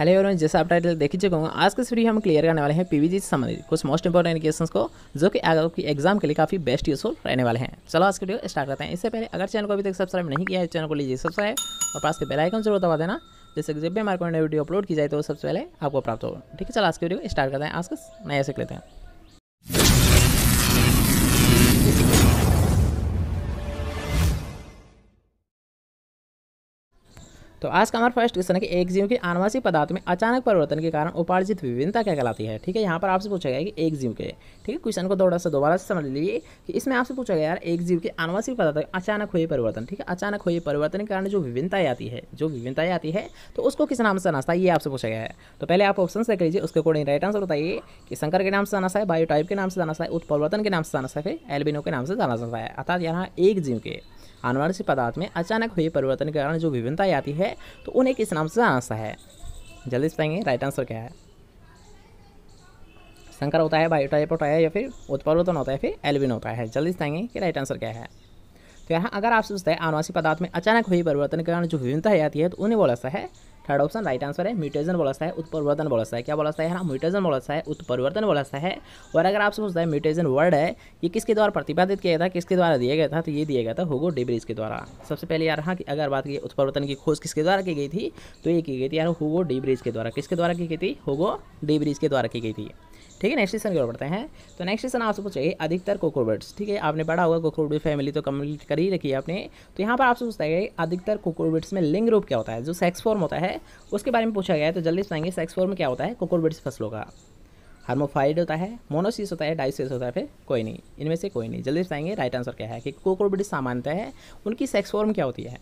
Hello और जैसा आप टाइटल देख चुका हूँ आज के वीडियो हम क्लियर करने वाले हैं पीवीजी से संबंधित कुछ मोस्ट इंपॉर्टेंट क्वेश्चंस को, जो कि आगे की एग्ज़ाम के लिए काफ़ी बेस्ट यूजफुल रहने वाले हैं। चलो आज के वीडियो स्टार्ट करते हैं। इससे पहले अगर चैनल को अभी तक सब्सक्राइब नहीं किया है चैनल को लीजिए सब्सक्राइब और पास के बेल आइकन ज़रूर दबा देना जैसे जब भी हमारे को वीडियो अपलोड की जाए तो सबसे पहले आपको प्राप्त हो। ठीक है, चलो आज के वीडियो स्टार्ट करते हैं। आज का नया सीख लेते हैं। तो आज का हमारा फ़र्स्ट क्वेश्चन है कि एक जीव के आनुवांशिक पदार्थ में अचानक परिवर्तन के कारण उपार्जित विभिन्नता क्या कहलाती है? ठीक है, यहाँ पर आपसे पूछा गया कि एक जीव के, ठीक है, क्वेश्चन को थोड़ा सा दोबारा से समझ लीजिए कि इसमें आपसे पूछा गया यार, एक जीव के आनुवांशिक पदार्थ में अचानक हुए परिवर्तन, ठीक है, अचानक हुए परिवर्तन के कारण जो विभिन्नताएँ आती है, जो विभिन्नताएँ आती है तो उसको किस नाम से है, ये आपसे पूछा गया है। तो पहले आप ऑप्शन देख लीजिए, उसके अकॉर्डिंग राइट आंसर बताइए कि शंकर के नाम से जाना है बायोटाइप के नाम से जाना सा है, उत्परिवर्तन के नाम से जाना है, फिर एल्बिनो के नाम से जाना जाता है, अर्थात यहाँ एक जीव के। आनुवांशिक पदार्थ में अचानक हुए परिवर्तन के कारण जो विभिन्नता आती है तो उन्हें किस नाम से जाना है? जल्दी से बताएँगे राइट आंसर क्या है? संकर होता है बायोटाइप होता है, या फिर उत्परिवर्तन होता है, फिर एल्बिन होता है। जल्दी बताएँगे कि राइट आंसर क्या है। तो यहाँ अगर आप सोचते हैं आनुवांशिक पदार्थ में अचानक हुई परिवर्तन के कारण जो विभिन्नता आती है तो उन्हें बोला है थर्ड ऑप्शन राइट आंसर है म्यूटेशन बोला है, उत्परिवर्तन बोला है। क्या बोला है? यहाँ म्यूटेजन बोला है, उत्परिवर्तन बोला है। और अगर आप सोचते हैं म्यूटेशन वर्ड है, ये किसके द्वारा प्रतिपादित किया गया था, किसके द्वारा दिया गया था तो ये दिया गया था होगो डेब्रिज के द्वारा। सबसे पहले यार हाँ कि अगर बात की उत्परिवर्तन की खोज किसके द्वारा की गई थी तो ये की गई थी यार होगो डेब्रिज के द्वारा। किसके द्वारा की गई थी? होगो डेब्रिज के द्वारा की गई थी। ठीक है नेक्स्ट क्वेश्चन की ओर बढ़ते हैं। तो नेक्स्ट क्वेश्चन आपसे पूछे, अधिकतर कोकोबर्ड्स ठीक है, आपने पढ़ा होगा कोकोबर्ड फैमिली तो कंप्लीट कर ही रखी है आपने। तो यहाँ पर आपसे पूछता है, अधिकतर कोकोबर्ड्स में लिंग रूप क्या होता है? जो सेक्स फॉर्म होता है, उसके बारे में पूछा गया है तो जल्दी सुनाएँगे सेक्स फॉर्म क्या होता है? कोकोबर्ड्स फ़सलों का। हार्मोफाइड होता है मोनोसिस होता है डाइसिस होता है, फिर कोई नहीं, इनमें से कोई नहीं। जल्दी बताएँगे राइट आंसर क्या है? कि कोकोबर्ड सामान्यता है, उनकी सेक्स फॉर्म क्या होती है?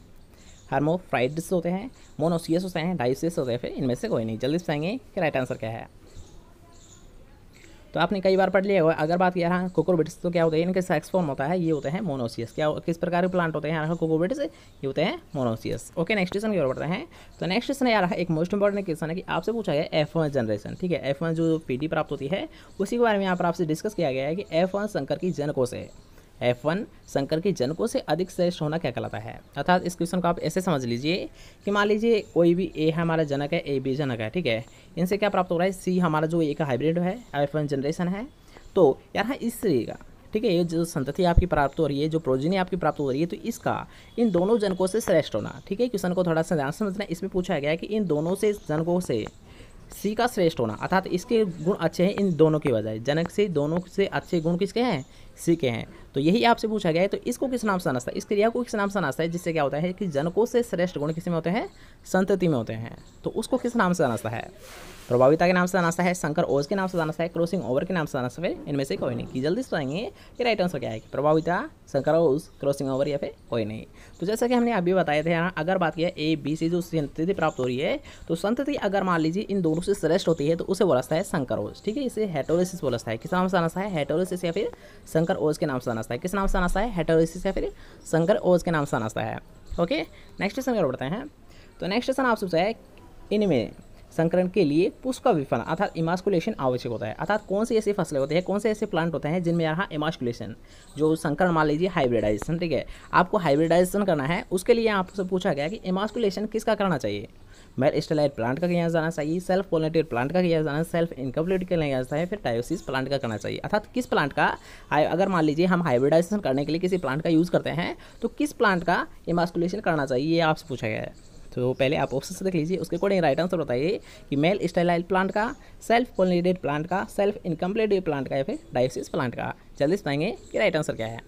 हार्मोफ्राइड्स होते हैं मोनोसियस होते हैं डाइसिस होते हैं, फिर इनमें से कोई नहीं। जल्दी बताएँगे कि राइट आंसर क्या है। तो आपने कई बार पढ़ लिया होगा, अगर बात किया हाँ कोकोबिट्स तो क्या होता है, इनके सेक्स फॉर्म होता है, ये होते हैं मोनोसियस क्या, किस प्रकार के प्लांट होते हैं यहाँ कोकोबिट्स, ये होते हैं मोनोसियस ओके नेक्स्ट क्वेश्चन की ओर बढ़ते हैं। तो नेक्स्ट क्वेश्चन यार, एक मोस्ट इंपॉर्टेंट क्वेश्चन है कि आपसे पूछा गया एफ़ वन जनरेशन ठीक है? एफ़ वन जो पी प्राप्त होती है, उसी के बारे में यहाँ पर आपसे डिस्कस किया गया है कि एफ़ वन शंकर की जनकोष से एफ़ वन शंकर के जनकों से अधिक श्रेष्ठ होना क्या कहलाता है? अर्थात इस क्वेश्चन को आप ऐसे समझ लीजिए कि मान लीजिए कोई भी ए हमारा जनक है ए बी जनक है, ठीक है? इनसे क्या प्राप्त हो रहा है? सी हमारा जो एक हाइब्रिड है एफ़ वन जनरेशन है। तो यहाँ इस का ठीक है? ये जो संतति आपकी प्राप्त हो रही है, जो प्रोजिनी आपकी प्राप्त हो रही है तो इसका, इन दोनों जनकों से श्रेष्ठ होना, ठीक है? क्वेश्चन को थोड़ा सा ध्यान समझना। इसमें पूछा गया है कि इन दोनों से, जनकों से सी का श्रेष्ठ होना, अर्थात इसके गुण अच्छे हैं इन दोनों की बजाय। जनक से दोनों से अच्छे गुण किसके हैं? सी के हैं। तो यही आपसे पूछा गया है तो इसको किस नाम से नाश्ता है? इस क्रिया को किस नाम से नाश्ता है, जिससे क्या होता है कि जनकों से श्रेष्ठ गुण किसमें होते हैं? संतति में होते हैं। तो उसको किस नाम से नाश्ता है? प्रभाविता के नाम से जाना है शंकर ओज के नाम से जाना है क्रॉसिंग ओवर के नाम से जाना है इनमें से कोई नहीं। कि जल्दी से बताएँगे कि राइट आंसर क्या है प्रभाविता, शंकर ओज क्रॉसिंग ओवर या फिर कोई नहीं। तो जैसा कि हमने अभी बताया थे यहाँ अगर बात किया ए बी से जो संतति प्राप्त हो रही है तो संतति अगर मान लीजिए इन दोनों से श्रेष्ठ होती है तो उसे बोला है शंकर ओज ठीक है, इसे हेटोलिसिस बोला है। किस नाम से आना है? हेटोलिसिस या फिर शंकर ओज के नाम से आना है। किस नाम से आना है? हेटोलिसिस या फिर शंकर ओज के नाम से आना है। ओके नेक्स्ट क्वेश्चन बढ़ते हैं। तो नेक्स्ट क्वेश्चन आप सोचा है, इनमें संकरण के लिए पुष्प का अर्थात इमास्कुलेशन आवश्यक होता है। अर्थात कौन से ऐसे फ़सलें होते हैं, कौन से ऐसे प्लांट होते हैं जिनमें यहाँ इमास्कुलेशन जो संकरण मान लीजिए हाइब्रिडाइजेशन ठीक है? आपको हाइब्रिडाइजेशन करना है, उसके लिए आपसे पूछा गया कि इमास्कुलेशन किसका करना चाहिए? मेल स्टेलाइट प्लांट का किया जाना चाहिए सेल्फ पोलिनेटेड प्लांट का किया जाना सेल्फ इनकम्प्लीट किया जाता है, फिर टायोसिस प्लांट का करना चाहिए। अर्थात किस प्लांट का? अगर मान लीजिए हम हाइब्रिडाइजेशन करने के लिए किसी प्लांट का यूज़ करते हैं तो किस प्लांट का इमास्कुलेशन करना चाहिए, ये आपसे पूछा गया है। तो पहले आप ऑप्शन से देख लीजिए, उसके अकॉर्डिंग राइट आंसर बताइए कि मेल स्टेलाइल प्लांट का सेल्फ पोलिनेटेड प्लांट का सेल्फ इनकम्प्लीट प्लांट का या फिर डायसिस प्लांट का। जल्दी बताएँगे कि राइट आंसर क्या है।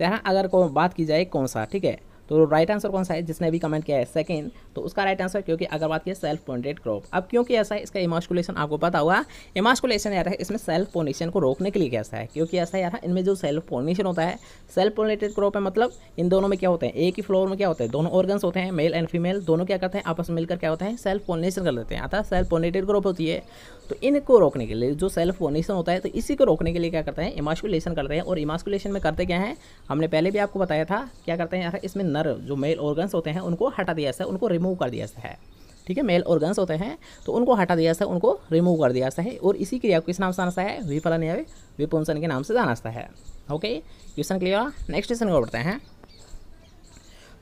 यहाँ अगर को बात की जाए कौन सा, ठीक है? तो राइट आंसर कौन सा है? जिसने अभी कमेंट किया है सेकंड तो उसका राइट आंसर क्योंकि अगर बात की सेल्फ पोनेटेड क्रॉप अब क्योंकि ऐसा है? इसका इमास्कुलेशन आपको पता हुआ इमास्कुलेशन यार है, इसमें सेल्फ पोनेशन को रोकने के लिए कैसा है। क्योंकि ऐसा यार है, इनमें जो सेल्फ पोनेशन होता है सेल्फ पोनेटेड क्रॉप है मतलब इन दोनों में क्या होते हैं? एक ही फ्लोर में क्या होता है? दोनों ऑर्गन्स होते हैं मेल एंड फीमेल दोनों क्या करते हैं? आपस में मिलकर क्या होता है? सेल्फ पोनेशन कर लेते हैं। अतः सेल्फ पोनेटेड क्रॉप होती है। तो इनको रोकने के लिए, जो सेल्फ पोनेशन होता है तो इसी को रोकने के लिए क्या करते हैं? इमास्कुलेशन करते हैं। और इमास्कुलेशन में करते क्या है? हमने पहले भी आपको बताया था, क्या करते हैं? यार इसमें नर, जो मेल ऑर्गन्स होते हैं, उनको हटा दिया जाता है, उनको रिमूव कर दिया जाता है। ठीक है? मेल ऑर्गन्स होते हैं तो उनको हटा दिया जाता है, उनको रिमूव कर दिया जाता है। और इसी क्रिया को किस नाम से जाना है? विफलन या विपुंसन के नाम से जाना जाता है। Okay question clear next question को बढ़ते हैं।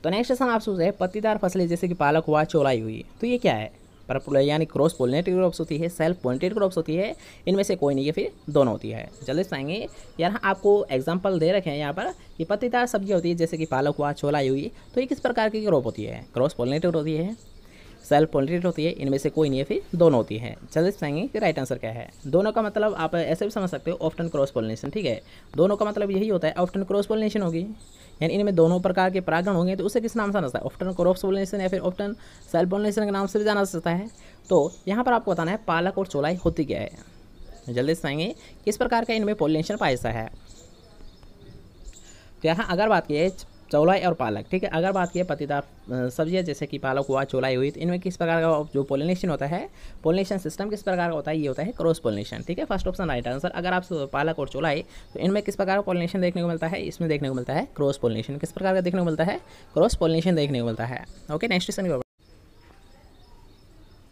तो नेक्स्ट क्वेश्चन आप सोच रहे हैं, पत्तीदार फ़सलें, जैसे कि पालक हुआ, चौलाई हुई तो ये क्या है? पर यानी क्रॉस पोलिनेटेड क्रॉप्स होती है, सेल्फ पोलिनेटेड क्रॉप्स होती है, इनमें से कोई नहीं है, फिर दोनों होती है। जल्दी से आएँगे। यहाँ आपको एग्ज़ाम्पल दे रखे हैं यहाँ पर कि पत्तीदार सब्ज़ी होती है, जैसे कि पालक हुआ चौलाई हुई तो ये किस प्रकार की क्रॉप होती है? क्रॉस पोलिनेटेड होती है, सेल्फ पोलिनेटेड होती है, इनमें से कोई नहीं है, फिर दोनों होती है। चलिए जाएँगे कि राइट आंसर क्या है? दोनों का मतलब आप ऐसे भी समझ सकते हो ऑफ्टन क्रॉस पोलिनेशन ठीक है? दोनों का मतलब यही होता है ऑफ्टन क्रॉस पोलिनेशन होगी। यानी इनमें दोनों प्रकार के परागण होंगे तो उसे किस नाम से जाना सकता है? ऑफ्टन क्रॉप्स पोलिनेशन या फिर ऑफ्टन सेल पोलिनेशन के नाम से भी जाना सकता है। तो यहाँ पर आपको बताना है, पालक और चौलाई होती क्या है? जल्दी से आएँगे किस प्रकार का इनमें पोलिनेशन पाया है? तो यहाँ अगर बात की चौलाई और पालक, ठीक है? अगर बात की पतिदार सब्ज़ियाँ जैसे कि पालक हुआ, चौलाई हुई तो इनमें किस प्रकार का जो पोलिनेशन होता है पोलिनेशन सिस्टम किस प्रकार का होता है, ये होता है क्रॉस पोलिनेशन ठीक है? फ़र्स्ट ऑप्शन राइट आंसर अगर आप पालक और चौलाई तो इनमें किस प्रकार का पोलिनेशन देखने को मिलता है? इसमें देखने को मिलता है क्रॉस पोलिनेशन किस प्रकार का देखने को मिलता है? क्रॉस पोलिनेशन देखने को मिलता है ओके नेक्स्ट क्वेश्चन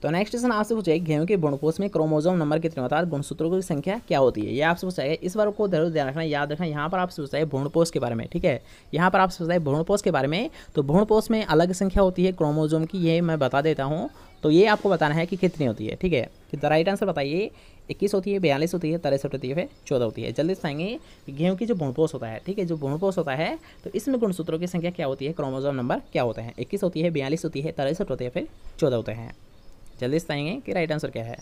तो नेक्स्ट क्वेश्चन आपसे पूछे गेहूँ के भ्रूणपोष में क्रोमोजोम नंबर कितने होता है? गुणसूत्रों की संख्या क्या होती है? ये आपसे पूछा है, इस बार को ज़रूर ध्यान रखना, याद रखना, यहाँ पर आपसे पूछता है भ्रूणपोष के बारे में, ठीक है? यहाँ पर आपसे पूछता है भ्रूणपोष के बारे में तो भ्रूणपोष में अलग संख्या होती है क्रोमोजोम की, ये मैं बता देता हूँ। तो ये आपको बताना है कि कितनी होती है, ठीक है? कि द राइट आंसर बताइए, इक्कीस होती है, बयालीस होती है तिरसठ होती है चौदह होती है। जल्दी से आएँगे गेहूँ की जो भूणपोष होता है, ठीक है? जो भूणपोष होता है तो इसमें गुणसूत्रों की संख्या क्या होती है? क्रोमोजोम नंबर क्या होता है? इक्कीस होती है, बयालीस होती है तिरसठ होती है, फिर चौदह होते हैं। जल्दी से बताएँगे कि राइट आंसर क्या है।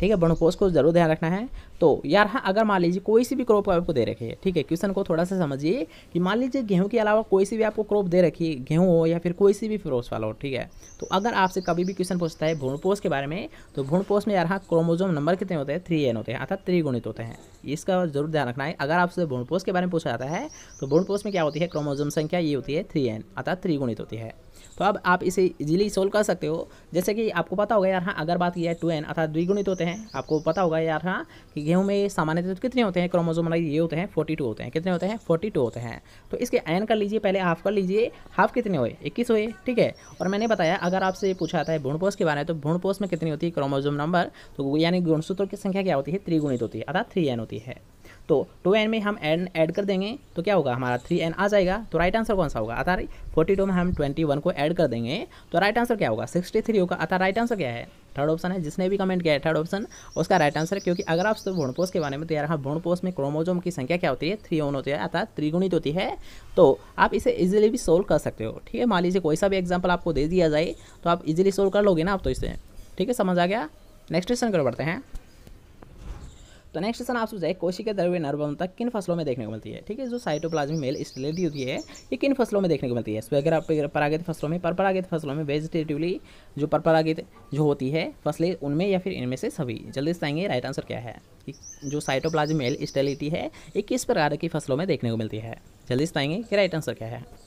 ठीक है बणुपोष को ज़रूर ध्यान रखना है। तो यार हाँ अगर मान लीजिए कोई सी भी क्रॉप आपको दे रखी है, ठीक है, क्वेश्चन को थोड़ा सा समझिए कि मान लीजिए गेहूँ के अलावा कोई सी भी आपको क्रॉप दे रखी है, गेहूँ हो या फिर कोई सी भी फ्रोस वाला हो, ठीक है तो अगर आपसे कभी भी क्वेश्चन पूछता है भूणपोष के बारे में तो भूणपोष में यार हाँ क्रोमोजोम नंबर कितने होते हैं? थ्री एन होते हैं, अर्थात त्रिगुणित होते हैं। इसका ज़रूर ध्यान रखना है। अगर आपसे भूणपोष के बारे में पूछा जाता है तो भूणपोष में क्या होती है? क्रोमोजोम संख्या ये होती है थ्री एन अर्थात त्रिगुणित होती है। तो अब आप इसे इजीली सोल्व कर सकते हो। जैसे कि आपको पता होगा यार हाँ अगर बात की है टू एन अर्थात द्विगुणित होते हैं, आपको पता होगा यार हाँ कि गेहूँ में सामान्य तो कितने होते हैं? क्रोमोजोम ये होते हैं फोर्टी होते हैं। कितने होते हैं? फोर्टी होते हैं। तो इसके एन कर लीजिए, पहले हाफ़ कर लीजिए। हाफ़ कितने हुए? इक्कीस हुए, ठीक है? और मैंने बताया, अगर आपसे पूछा जाता है के बारे में तो भूणपोष में कितनी होती है? क्रोमोजोम नंबर तो यानी गुणसूत्रों की संख्या क्या होती है? त्रिगुणित होती है, अर्थात थ्री एन होती है। तो टू एन में हम एन ऐड कर देंगे तो क्या होगा? हमारा थ्री एन आ जाएगा तो राइट आंसर कौन सा होगा? अतः फोर्टी टू में हम ट्वेंटी वन को ऐड कर देंगे तो राइट आंसर क्या होगा? सिक्सटी थ्री होगा। अतः राइट आंसर क्या है? थर्ड ऑप्शन है, जिसने भी कमेंट किया है थर्ड ऑप्शन उसका राइट आंसर है, क्योंकि अगर आप भूणपोष के बारे में तो यार हाँ भूणपोष में क्रोमोजोम की संख्या क्या होती है? थ्री ओन होती है अर्थात त्रिगुणित होती है। तो आप इसे इजीली भी सोल्व कर सकते हो, ठीक है? मान लीजिए कोई सा भी एग्ज़ाम्पल आपको दे दिया जाए तो आप इजीली सोल्व कर लोगे ना आप तो इसे, ठीक है? समझ आ गया? नेक्स्ट क्वेश्चन कर बढ़ते हैं। तो नेक्स्ट क्वेश्चन आप जाए कोशिका द्रव्य नर्वमता किन फ़सलों में देखने को मिलती है? ठीक है, जो साइटोप्लाज्मिक मेल स्टेलिटी होती है, ये किन फ़सलों में देखने को मिलती है? वगैरह परागित फ़सलों में, परपरागित फ़सलों में वेजिटेटिवली जो परपरागित जो होती है, फ़सलें उनमें या फिर इनमें से सभी? जल्दी से राइट आंसर क्या है? कि जो साइटोप्लाज्मिक मेल स्टेलिटी है, ये किस प्रकार की फ़सलों में देखने को मिलती है? जल्दी से आएँगे कि राइट आंसर क्या है?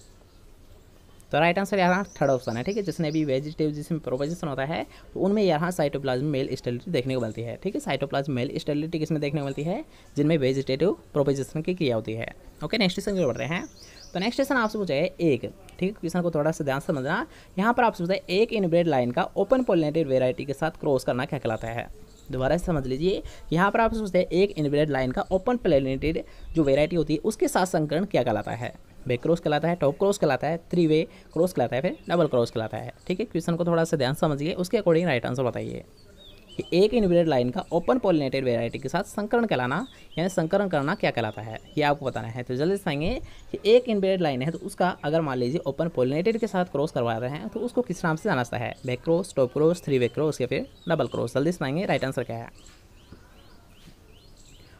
तो राइट आंसर यहाँ थर्ड ऑप्शन है, ठीक है? जिसने भी वेजिटेटिव जिसमें प्रोपोजिशन होता है तो उनमें यहाँ साइटोप्लाज्म मेल स्टेलिटी देखने को मिलती है, ठीक है? साइटोप्लाज्म मेल स्टेलिटी किसमें देखने को मिलती है? जिनमें वेजिटेटिव प्रोपोजिशन की क्रिया होती है। ओके नेक्स्ट क्वेश्चन जो बढ़ते हैं। तो नेक्स्ट क्वेश्चन आपसे पूछा है एक, ठीक है? क्वेश्चन को थोड़ा सा ध्यान समझना। यहाँ पर आपसे पूछा है, एक इनब्रेड लाइन का ओपन पोलिनेटेड वेराइटी के साथ क्रॉस करना क्या कहलाता है? दोबारा से समझ लीजिए। यहाँ पर आप सोचते हैं, एक इनब्रेड लाइन का ओपन प्लेनेटेड जो वेराइटी होती है, उसके साथ संकरण क्या कहलाता है? बैक क्रॉस कहलाता है टॉप क्रॉस कहलाता है थ्री वे क्रॉस कहलाता है, फिर डबल क्रॉस कहलाता है। ठीक है क्वेश्चन को थोड़ा सा ध्यान समझिए, उसके अकॉर्डिंग राइट आंसर बताइए। कि एक इनब्रेड लाइन का ओपन पोलिनेटेड वेराइटी के साथ संकरण कहलाना, यानी संकरण करना क्या कहलाता है, ये आपको बताना है। तो जल्दी से कि एक इनब्रेड लाइन है तो उसका अगर मान लीजिए ओपन पोलिनेटेड के साथ क्रॉस करवा रहे हैं तो उसको किस नाम से जाना है? Back cross top cross three way cross या फिर डबल क्रॉस जल्दी से राइट आंसर क्या है?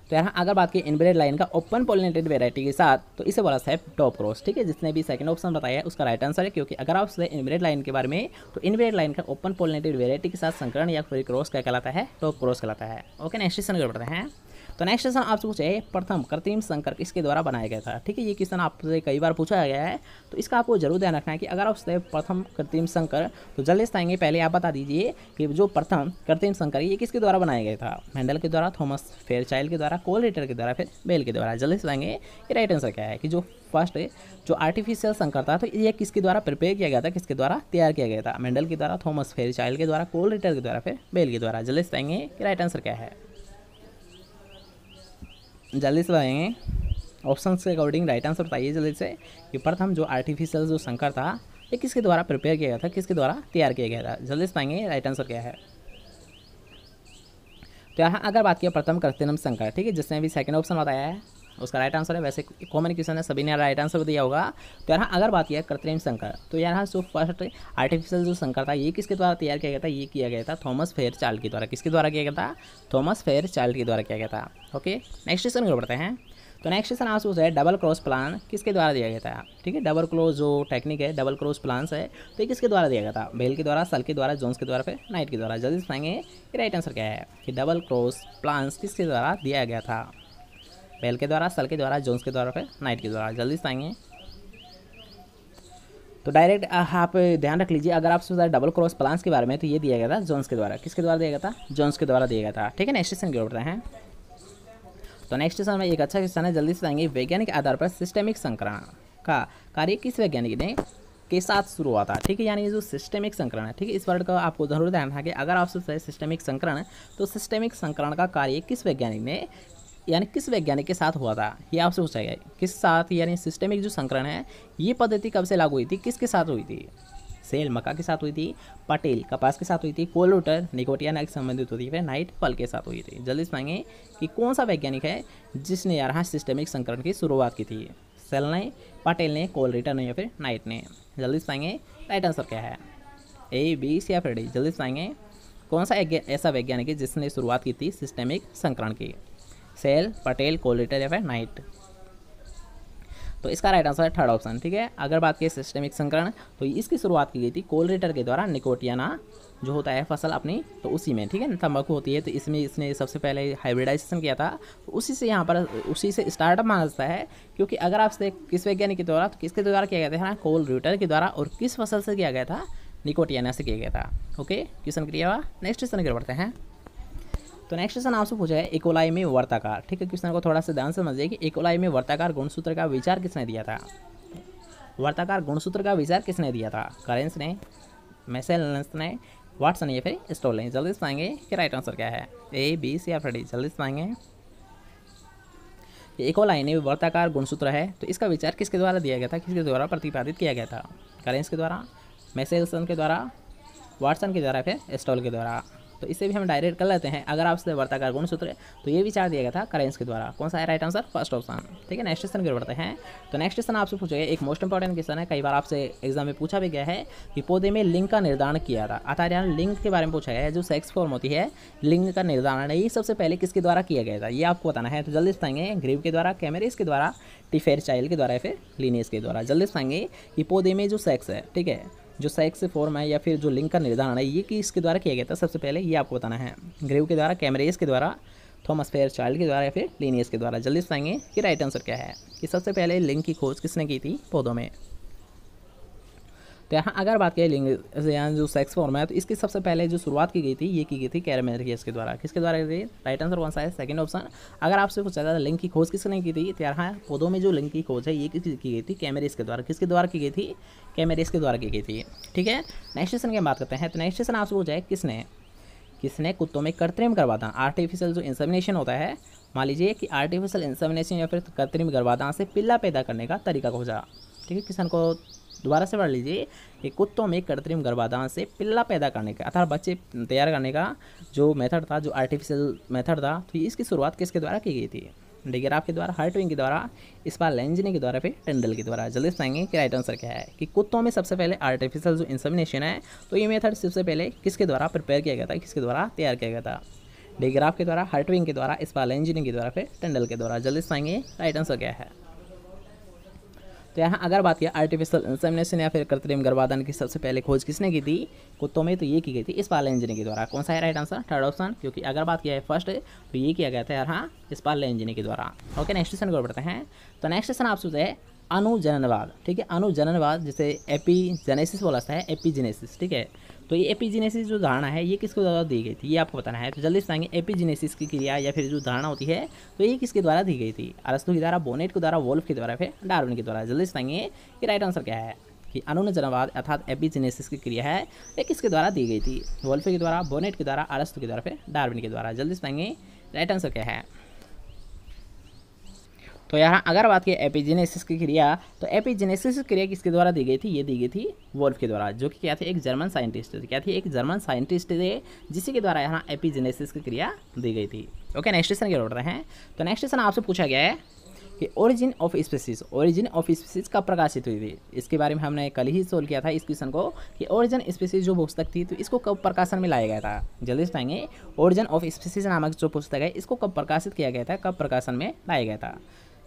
तो यहाँ अगर बात की इनब्रेड लाइन का ओपन पोलिनेटेड वेरायटी के साथ तो इसे बोला है टॉप क्रॉस ठीक है? जिसने भी सेकंड ऑप्शन बताया है, उसका राइट आंसर है, क्योंकि अगर आप इनब्रेड लाइन के बारे में तो इनब्रेड लाइन का ओपन पोलिनेटेड वेरायटी के साथ संकरण या फिर क्रॉस क्या कहलाता है? टॉप क्रॉस कहलाता है। ओके नेक्स्ट क्वेश्चन बढ़ते हैं। तो नेक्स्ट क्वेश्चन आपसे पूछे प्रथम कृत्रिम संकर किसके द्वारा बनाया गया था। ठीक है, ये क्वेश्चन आपसे कई बार पूछा गया है तो इसका आपको ज़रूर ध्यान रखना है कि अगर आपसे प्रथम कृत्रिम संकर तो जल्दी से आएँगे, पहले आप बता दीजिए कि जो प्रथम कृत्रिम संकर ये किसके द्वारा बनाया गया था? मैंडल के द्वारा थॉमस फेयरचाइल्ड के द्वारा कोलेटर के द्वारा, फिर बेल के द्वारा। जल्दी से आएँगे ये राइट आंसर क्या है, कि जो फ़र्स्ट जो आर्टिफिशियल संकर था तो ये किसके द्वारा प्रिपेयर किया गया था, किसके द्वारा तैयार किया गया था? मेंडल के द्वारा थॉमस फेयरचाइल्ड के द्वारा कोलेटर के द्वारा, फिर बेल के द्वारा। जल्दी से आएँगे राइट आंसर क्या है। जल्दी से बताएँगे। ऑप्शन के अकॉर्डिंग राइट आंसर बताइए जल्दी से। कि प्रथम जो आर्टिफिशियल जो शंकर था, ये किसके द्वारा प्रिपेयर किया गया था, किसके द्वारा तैयार किया गया था? जल्दी से पाएँगे राइट आंसर क्या है। तो यहाँ अगर बात किया प्रथम कृत्रिम शंकर, ठीक है, जिसने अभी सेकंड ऑप्शन बताया है। उसका राइट आंसर है। वैसे कॉमन क्वेश्चन है, सभी ने राइट आंसर दिया होगा। तो यहाँ अगर बात किया कृत्रिम संकर तो यहाँ जो फ़र्स्ट आर्टिफिशियल जो संकर था, ये किसके द्वारा तैयार किया गया था? ये किया गया था थॉमस फेयर चार्ल्ड के द्वारा। किसके द्वारा किया गया था? थॉमस फेयर चार्ल्ड के द्वारा किया गया था। ओके नेक्स्ट क्वेश्चन की बढ़ते हैं। तो नेक्स्ट क्वेश्चन आपसे है डबल क्रॉस प्लान किसके द्वारा दिया गया था? ठीक है डबल क्रॉस जो टेक्निक है डबल क्रॉस प्लान्स है तो ये किसके द्वारा दिया गया था? बेल के द्वारा सल के द्वारा जोन्स के द्वारा, फिर नाइट के द्वारा। जल्दी सुनाएँगे कि राइट आंसर क्या है कि डबल क्रॉस प्लान्स किसके द्वारा दिया गया था? बेल के द्वारा, सल के द्वारा, जोन्स के द्वारा, फिर नाइट के द्वारा। जल्दी सुनाएँगे तो डायरेक्ट आप ध्यान रख लीजिए, अगर आप सोचा डबल क्रॉस प्लान्स के बारे में तो ये दिया गया था जोन्स के द्वारा। किसके द्वारा दिया गया था? जोन्स के द्वारा दिया गया था। ठीक है नेक्स्ट क्वेश्चन की ओर हैं। तो नेक्स्ट क्वेश्चन में एक अच्छा क्वेश्चन है, जल्दी से आएँगे। वैज्ञानिक आधार पर सिस्टेमिक संक्रमण का कार्य किस वैज्ञानिक ने, के साथ शुरू हुआ था? ठीक है, यानी जो सिस्टेमिक संकरण है, ठीक है, इस वर्ड का आपको ज़रूर ध्यान था कि अगर आप आपसे सिस्टेमिक संकरण तो सिस्टेमिक संकरण का कार्य किस वैज्ञानिक ने यानी किस वैज्ञानिक के साथ हुआ था? ये आपसे पूछा गया किस साथ, यानी सिस्टमिक जो संकरण है, ये पद्धति कब से लागू हुई थी? किसके साथ हुई थी? सेल मक्का के साथ हुई थी, पटेल कपास के साथ हुई थी, कोलोटर निकोटिया से संबंधित होती है, नाइट फल के साथ हुई थी। जल्दी से कि कौन सा वैज्ञानिक है जिसने यहाँ सिस्टेमिक संकरण की शुरुआत की थी? सेल ने, पटेल ने, कोलरेटर ने या फिर नाइट ने? जल्दी से राइट आंसर क्या है? ए बी सी या फिर डी जल्दी से कौन सा ऐसा वैज्ञानिक है जिसने शुरुआत की थी सिस्टेमिक संकरण की? सेल पटेल कोलिटर या फिर नाइट। तो इसका राइट आंसर है थर्ड ऑप्शन ठीक है? अगर बात की सिस्टमिक संकरण तो इसकी शुरुआत की गई थी कोलरेटर के द्वारा निकोटियाना, जो होता है फ़सल अपनी तो उसी में, ठीक है? तंबाकू होती है तो इसमें इसने सबसे पहले हाइब्रिडाइजेशन किया था। तो उसी से यहाँ पर, उसी से स्टार्टअप माना जाता है, क्योंकि अगर आपसे किस वैज्ञानिक के द्वारा तो किसके द्वारा किया गया था कोल रूटर के द्वारा, और किस फ़सल से किया गया था? निकोटियाना से किया गया था, ओके? क्वेश्चन क्रिया हुआ? नेक्स्ट क्वेश्चन की बढ़ते हैं। तो नेक्स्ट क्वेश्चन आपसे पूछा है इकोलाई में वर्ताकार। ठीक है क्वेश्चन को थोड़ा सा ध्यान समझिए कि इकोलाई में वर्ताकार गुणसूत्र का विचार किसने दिया था? वर्ताकार गुणसूत्र का विचार किसने दिया था? करेंस ने मैसेलेंस ने वाटसन या फिर स्टोल ने? जल्दी से पाएँगे कि राइट आंसर क्या है। ए बी सी या फिर डी जल्दी से पाएँगे इकोलाई ने वर्ताकार गुणसूत्र है तो इसका विचार किसके द्वारा दिया गया था? किसके द्वारा प्रतिपादित किया गया था? करेंस के द्वारा मैसेल्सन के द्वारा, वाटसन के द्वारा फिर स्टॉल के द्वारा? तो इसे भी हम डायरेक्ट कर लेते हैं। अगर आपसे वर्ताकार गुण सूत्र तो ये विचार दिया गया था करेंस के द्वारा। कौन सा है? राइट आंसर फ़र्स्ट ऑप्शन ठीक है नेक्स्ट क्वेश्चन की बढ़ते हैं। तो नेक्स्ट क्वेश्चन आपसे पूछेगा एक मोस्ट इंपॉर्टेंट क्वेश्चन है। कई बार आपसे एग्ज़ाम में पूछा भी गया है कि पौधे में लिंग का निर्धारण किया था। अर्थात यहाँ लिंग के बारे में पूछा गया है, जो सेक्स फॉर्म होती है, लिंग का निर्धारण ये सबसे पहले किसके द्वारा किया गया था? ये आपको बताना है तो जल्दी बताएँगे। ग्रीव के द्वारा कैमरेज के द्वारा टिफेर चाइल्ड के द्वारा या फिर लीनियस के द्वारा? जल्दी बताएँगे कि पौधे में जो सेक्स है, ठीक है जो सेक्स फॉर्म है या फिर जो लिंक का निर्धारण है, ये कि इसके द्वारा किया गया था? सबसे पहले ये आपको बताना है। ग्रेव के द्वारा कैमरेज के द्वारा थॉमस फेयर चाइल्ड के द्वारा या फिर लीनियस के द्वारा? जल्दी बताएँगे कि राइट आंसर क्या है। कि सबसे पहले लिंक की खोज किसने की थी? पौधों में। तो यहाँ अगर बात करें लिंग यहाँ जो सेक्स फॉर्म है तो इसकी सबसे पहले जो शुरुआत की गई थी, ये की गई थी कैरमेरियस के द्वारा। किसके द्वारा की थी? राइट आंसर कौन सा है सेकंड ऑप्शन अगर आपसे कुछ ज़्यादा लिंग की खोज किसने की थी? तो यहाँ पौधों में जो लिंग की खोज है, ये की गई थी कैमरेस के द्वारा। किसके द्वारा की गई थी? कैमरेस के द्वारा की गई थी। ठीक है? नेक्स्ट क्वेश्चन की बात करते हैं। तो नेक्स्ट क्वेश्चन आपसे पूछा है, किसने किसने कुत्तों में कृत्रिम गर्भाधान आर्टिफिशियल जो इंसेमिनेशन होता है, मान लीजिए कि आर्टिफिशियल इंसेमिनेशन या फिर कृत्रिम गर्भाधान से पिल्ला पैदा करने का तरीका खोजा। ठीक है? किसान को दोबारा से पढ़ लीजिए। कि कुत्तों में कृत्रिम गर्भाधान से पिल्ला पैदा करने का, अर्थात बच्चे तैयार करने का जो मेथड था, जो आर्टिफिशियल मेथड था तो इसकी शुरुआत किसके द्वारा की गई थी? डिग्राफ के द्वारा, हार्टविंग के द्वारा, इस बार लेंजनी के द्वारा, फिर टेंडल के द्वारा। जल्दी बताएँगे कि राइट आंसर क्या है कि कुत्तों में सबसे पहले आर्टिफिशियल जो इंसेमिनेशन है तो ये मेथड सबसे पहले किसके द्वारा प्रिपेयर किया गया था? किसके द्वारा तैयार किया गया था? डिग्राफ के द्वारा, हार्टविंग के द्वारा, इस बार लेंजनी के द्वारा, फिर टेंडल के द्वारा। जल्दी बताएँगे राइट आंसर क्या है? तो यहाँ अगर बात किया आर्टिफिशियल इंसेमिनेशन या फिर कृत्रिम गर्भाधान की सबसे पहले खोज किसने की थी? कुत्तों में तो ये की गई थी इस पाल इंजनी के द्वारा। कौन सा है राइट आंसर थर्ड ऑप्शन क्योंकि अगर बात किया है फ़र्स्ट तो ये किया गया था यार हाँ इस पाल इंजनी के द्वारा। ओके नेक्स्ट क्वेश्चन को बढ़ते हैं। तो नेक्स्ट क्वेश्चन आप सोचते हैं, अनुजननवाद। ठीक है, अनुजननवाद जिसे एपीजेनेसिस बोला जाता है एपीजेनेसिस ठीक है तो ये एपीजेनेसिस जो धारणा है, ये किसके द्वारा दी गई थी? ये आपको बताना है। तो जल्दी से आएँगे एपीजेनेसिस की क्रिया या फिर जो धारणा होती है तो ये किसके द्वारा दी गई थी? अरस्तु के द्वारा, बोनेट के द्वारा, वोल्फ के द्वारा, फिर डार्विन के द्वारा। जल्दी से आएँगे कि राइट आंसर क्या है। कि अनुजनवाद अर्थात एपीजेनेसिस की क्रिया है, ये किसके द्वारा दी गई थी? वोल्फ के द्वारा, बोनेट के द्वारा, अरस्तु के द्वारा, फिर डार्विन के द्वारा। जल्दी से आएँगे राइट आंसर क्या है? तो यहाँ अगर बात की एपिजेनेसिस की क्रिया तो एपिजेनेसिस की क्रिया किसके द्वारा दी गई थी? ये दी गई थी वोल्फ के द्वारा, जो कि क्या थे? एक जर्मन साइंटिस्ट थे। क्या थी? एक जर्मन साइंटिस्ट थे, जिसी के द्वारा यहाँ एपिजेनेसिस की क्रिया दी गई थी। ओके नेक्स्ट क्वेश्चन क्या रहे हैं। तो नेक्स्ट क्वेश्चन आपसे पूछा गया है कि origin of species origin of species कब प्रकाशित हुई थी? इसके बारे में हमने कल ही सोल्व किया था इस क्वेश्चन को कि ओरिजिन स्पीसीज जो पुस्तक थी तो इसको कब प्रकाशन में लाया गया था? जल्दी से ओरिजिन ऑफ़ स्पीसीज नामक जो पुस्तक है, इसको कब प्रकाशित किया गया था? कब प्रकाशन में लाया गया था?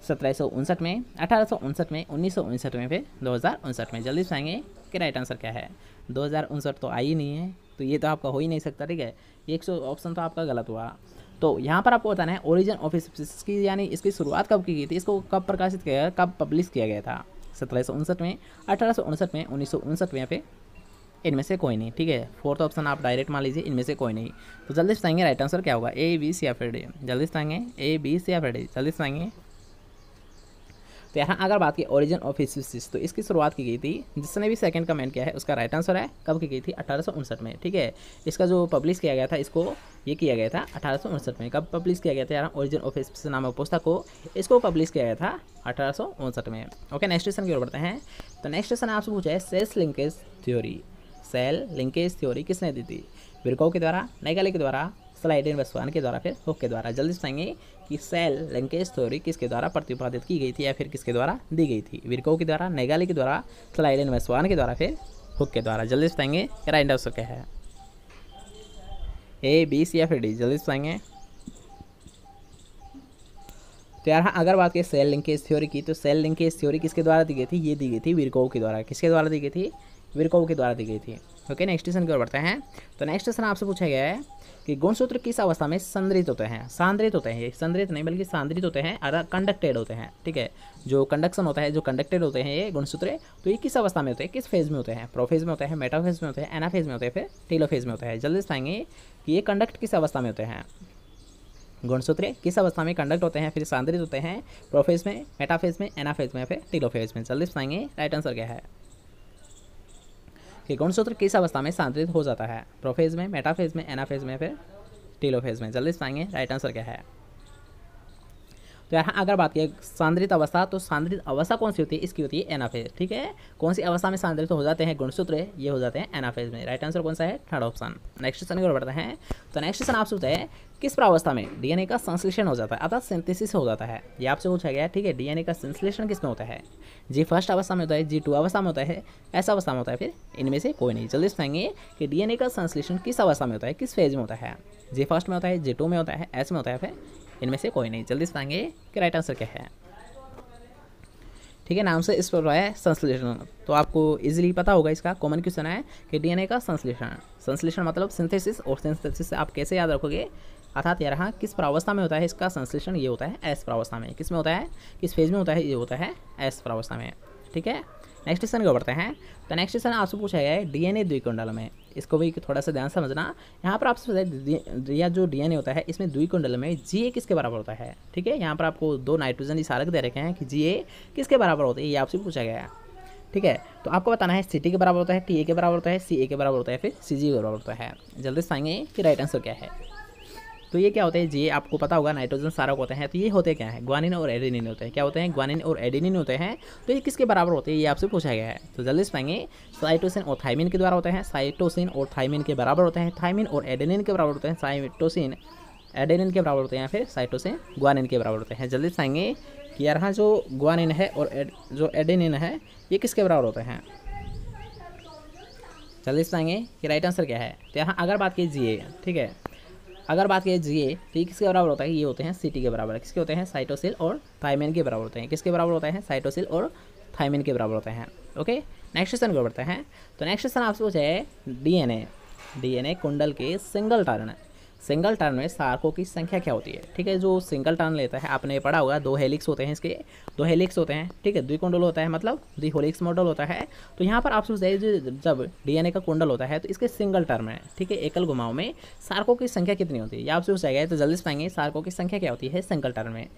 सत्रह सौ उनसठ में, अठारह सौ उनसठ में, उन्नीस सौ उनसठ में, फिर दो हज़ार उनसठ में। जल्दी से आएँगे कि राइट आंसर क्या है? दो हज़ार उनसठ तो आई ही नहीं है तो ये तो आपका हो ही नहीं सकता, ठीक है? एक सौ ऑप्शन तो आपका गलत हुआ। तो यहाँ पर आपको बताना है ओरिजिन ऑफ़ की यानी इसकी शुरुआत कब की गई थी, इसको कब प्रकाशित किया गया, कब पब्लिश किया गया था? सत्रह सौ उनसठ में, अठारह सौ उनसठ में, उन्नीस सौ उनसठ में, फिर इनमें से कोई नहीं, ठीक है? फोर्थ ऑप्शन आप डायरेक्ट मान लीजिए, इनमें से कोई नहीं। तो जल्दी से बताएँगे राइट आंसर क्या होगा? ए बी सी या फिर डी जल्दी से बताएँगे ए बी सी या फिर डी जल्दी से बताएँगे तो यहाँ अगर बात की ओरिजिन ऑफ़ हिस्सिस तो इसकी शुरुआत की गई थी, जिसने भी सेकंड कमेंट किया है, उसका राइट आंसर है, कब की गई थी? अठारह सौ उनसठ में, ठीक है? इसका जो पब्लिश किया गया था, इसको ये किया गया था, अठारह सौ उनसठ में। कब पब्लिश किया गया था यहाँ ओरिजिन ऑफ़ हिस्सिस नामक पुस्तक को। इसको पब्लिश किया गया था अठारह सौ उनसठ में। ओके नेक्स्ट क्वेश्चन की ओर बढ़ते हैं। तो नेक्स्ट क्वेश्चन आपसे पूछा है cells linkage theory cell linkage theory किसने दी थी? विरको के द्वारा नैगाली के द्वारा स्लाइडेन वसवान के द्वारा, फिर हुक के द्वारा। जल्दी बताएँगे। कि सेल लिंकेज थ्योरी किसके द्वारा प्रतिपादित की गई थी या फिर किसके द्वारा दी गई थी? विरको के द्वारा, नेगाली के द्वारा स्लाइडेन वसवान के द्वारा, फिर हुक के द्वारा। जल्दी बताएँगे राइट आंसर क्या है? ए बी सी या फिर डी जल्दी बताएँगे। तो यार हाँ अगर बात करें सेल लिंकेज थ्योरी की तो सेल लिंकेज थ्योरी किसके द्वारा दी गई थी? ये दी गई थी विरको के द्वारा। किसके द्वारा दी गई थी? विरको के द्वारा दी गई थी। ओके नेक्स्ट क्वेश्चन की ओर बढ़ते हैं। तो नेक्स्ट क्वेश्चन आपसे पूछा गया है कि गुणसूत्र किस अवस्था में संद्रित होते हैं? सांद्रित होते हैं। ये संद्रित नहीं, बल्कि सांद्रित होते हैं अगर कंडक्टेड होते हैं। ठीक है? जो कंडक्शन होता है, जो कंडक्टेड होते हैं ये गुणसूत्र तो ये किस अवस्था में होते हैं? किस फ़ेज़ में होते हैं? प्रोफेज में होते हैं मेटाफेज में होते हैं एनाफेज में होते हैं, फिर टेलोफेज में होते हैं। जल्दी बताएँगे कि ये कंडक्ट किस अवस्था में होते हैं। गुणसूत्र किस अवस्था में कंडक्ट होते हैं? फिर सांद्रित होते हैं प्रोफेज में मेटाफेज में एनाफेज में, फिर टीलोफेज में। जल्दी बताएँगे राइट आंसर क्या है? कि गुणसूत्र किस अवस्था में सांतरित हो जाता है? प्रोफेज में, मेटाफेज में, एनाफेज में, फिर टीलोफेज में। जल्दी से पाएँगे राइट आंसर क्या है? तो यहाँ अगर बात की सांद्रित अवस्था तो सांद्रित अवस्था कौन सी होती है? इसकी होती है एनाफेज, ठीक है? कौन सी अवस्था में सांद्रित हो जाते हैं? गुणसूत्र ये हो जाते हैं एनाफेज में। राइट आंसर कौन सा है? थर्ड ऑप्शन नेक्स्ट क्वेश्चन की ओर बढ़ते हैं। तो नेक्स्ट क्वेश्चन आपसे होता है, किस प्रावस्था में डीएनए का संश्लेषण हो जाता है? अर्थात सिंथेसिस हो जाता है। ये आपसे पूछा गया है, ठीक है? डीएनए का संश्लेषण किसमें होता है? जी फ़र्स्ट अवस्था में होता है, जी टू अवस्था में होता है, ऐसा अवस्था में होता है, फिर इनमें से कोई नहीं। जल्दी बताएँगे कि डीएनए का संश्लेषण किस अवस्था में होता है, किस फ़ेज़ में होता है? जी फ़र्स्ट में होता है, जी टू में होता है एस में होता है, फिर इनमें से कोई नहीं। जल्दी बताएँगे कि राइट आंसर क्या है। ठीक है, नाम से इस पर है संश्लेषण। तो आपको इजीली पता होगा इसका कॉमन क्वेश्चन है कि डीएनए का संश्लेषण। संश्लेषण मतलब सिंथेसिस और सिंथेसिस आप कैसे याद रखोगे? अर्थात यार हाँ किस प्रावस्था में होता है इसका संश्लेषण? ये होता है एस प्रावस्था में। किसमें होता है? किस फ़ेज़ में होता है? ये होता है एस प्रावस्था में। ठीक है? नेक्स्ट क्वेश्चन को बढ़ते हैं। तो नेक्स्ट क्वेश्चन आपसे पूछा गया है डीएनए द्विकुंडल में। इसको भी थोड़ा सा ध्यान समझना। यहाँ पर आपसे है जो डीएनए होता है, इसमें दुई कुंडल में जी ए किसके बराबर होता है? ठीक है, यहाँ पर आपको दो नाइट्रोजन इशारक दे रखे हैं कि जी ए किसके बराबर होते हैं, ये आपसे पूछा गया है। ठीक है तो आपको बताना है सी टी के बराबर होता है टी ए के बराबर होता है सी ए के बराबर होता है, फिर सी जी के बराबर होता है। जल्दी से आएँगे कि राइट आंसर क्या है। तो ये क्या होते हैं? जी आपको पता होगा नाइट्रोजन सारा होते हैं। तो ये होते क्या है? ग्वानिन और एडिनिन होते हैं। क्या होते हैं? ग्वानिन और एडिनिन होते हैं। तो ये किसके बराबर होते हैं? ये आपसे पूछा गया है। तो जल्दी से पाएँगे साइटोसिन और थाइमिन के द्वारा होते हैं। साइटोसिन और थाइमिन के बराबर होते हैं। थाइमिन और एडेनिन के बराबर होते हैं। साइटोसिन, एडेनिन के बराबर होते हैं या फिर साइटोसिन, ग्वानिन के बराबर होते हैं। जल्दी से कि यहाँ जो ग्वानिन है और जो एडेनिन है, ये किसके बराबर होते हैं? जल्दी से आएँगे कि राइट आंसर क्या है? तो यहाँ अगर बात कीजिए, ठीक है? अगर बात जी तो ये किसके बराबर होता है? ये होते हैं सिटी के बराबर। किसके होते हैं? साइटोसिल और थाइमेन के बराबर होते हैं। किसके बराबर होते हैं? साइटोसिल और थाइमेन के बराबर होते हैं। ओके नेक्स्ट क्वेश्चन को बढ़ते हैं। तो नेक्स्ट क्वेश्चन आपसे पूछा डी एन ए कुंडल के सिंगल टर्न सिंगल टर्न में सार्कों की संख्या क्या होती है? ठीक है, जो सिंगल टर्न लेता है, आपने पढ़ा होगा, दो हेलिक्स होते हैं इसके, दो हेलिक्स होते हैं, ठीक है, द्विकुंडल होता है मतलब द्विहोलिक्स मॉडल होता है। तो यहाँ पर आप सोचते हैं जब डीएनए का कुंडल होता है तो इसके सिंगल टर्म है ठीक है, एकल घुमाव में सार्कों की संख्या कितनी होती है? या पूछा गया तो जल्दी से पाएँगे सार्कों की संख्या क्या होती है सिंगल टर्म में?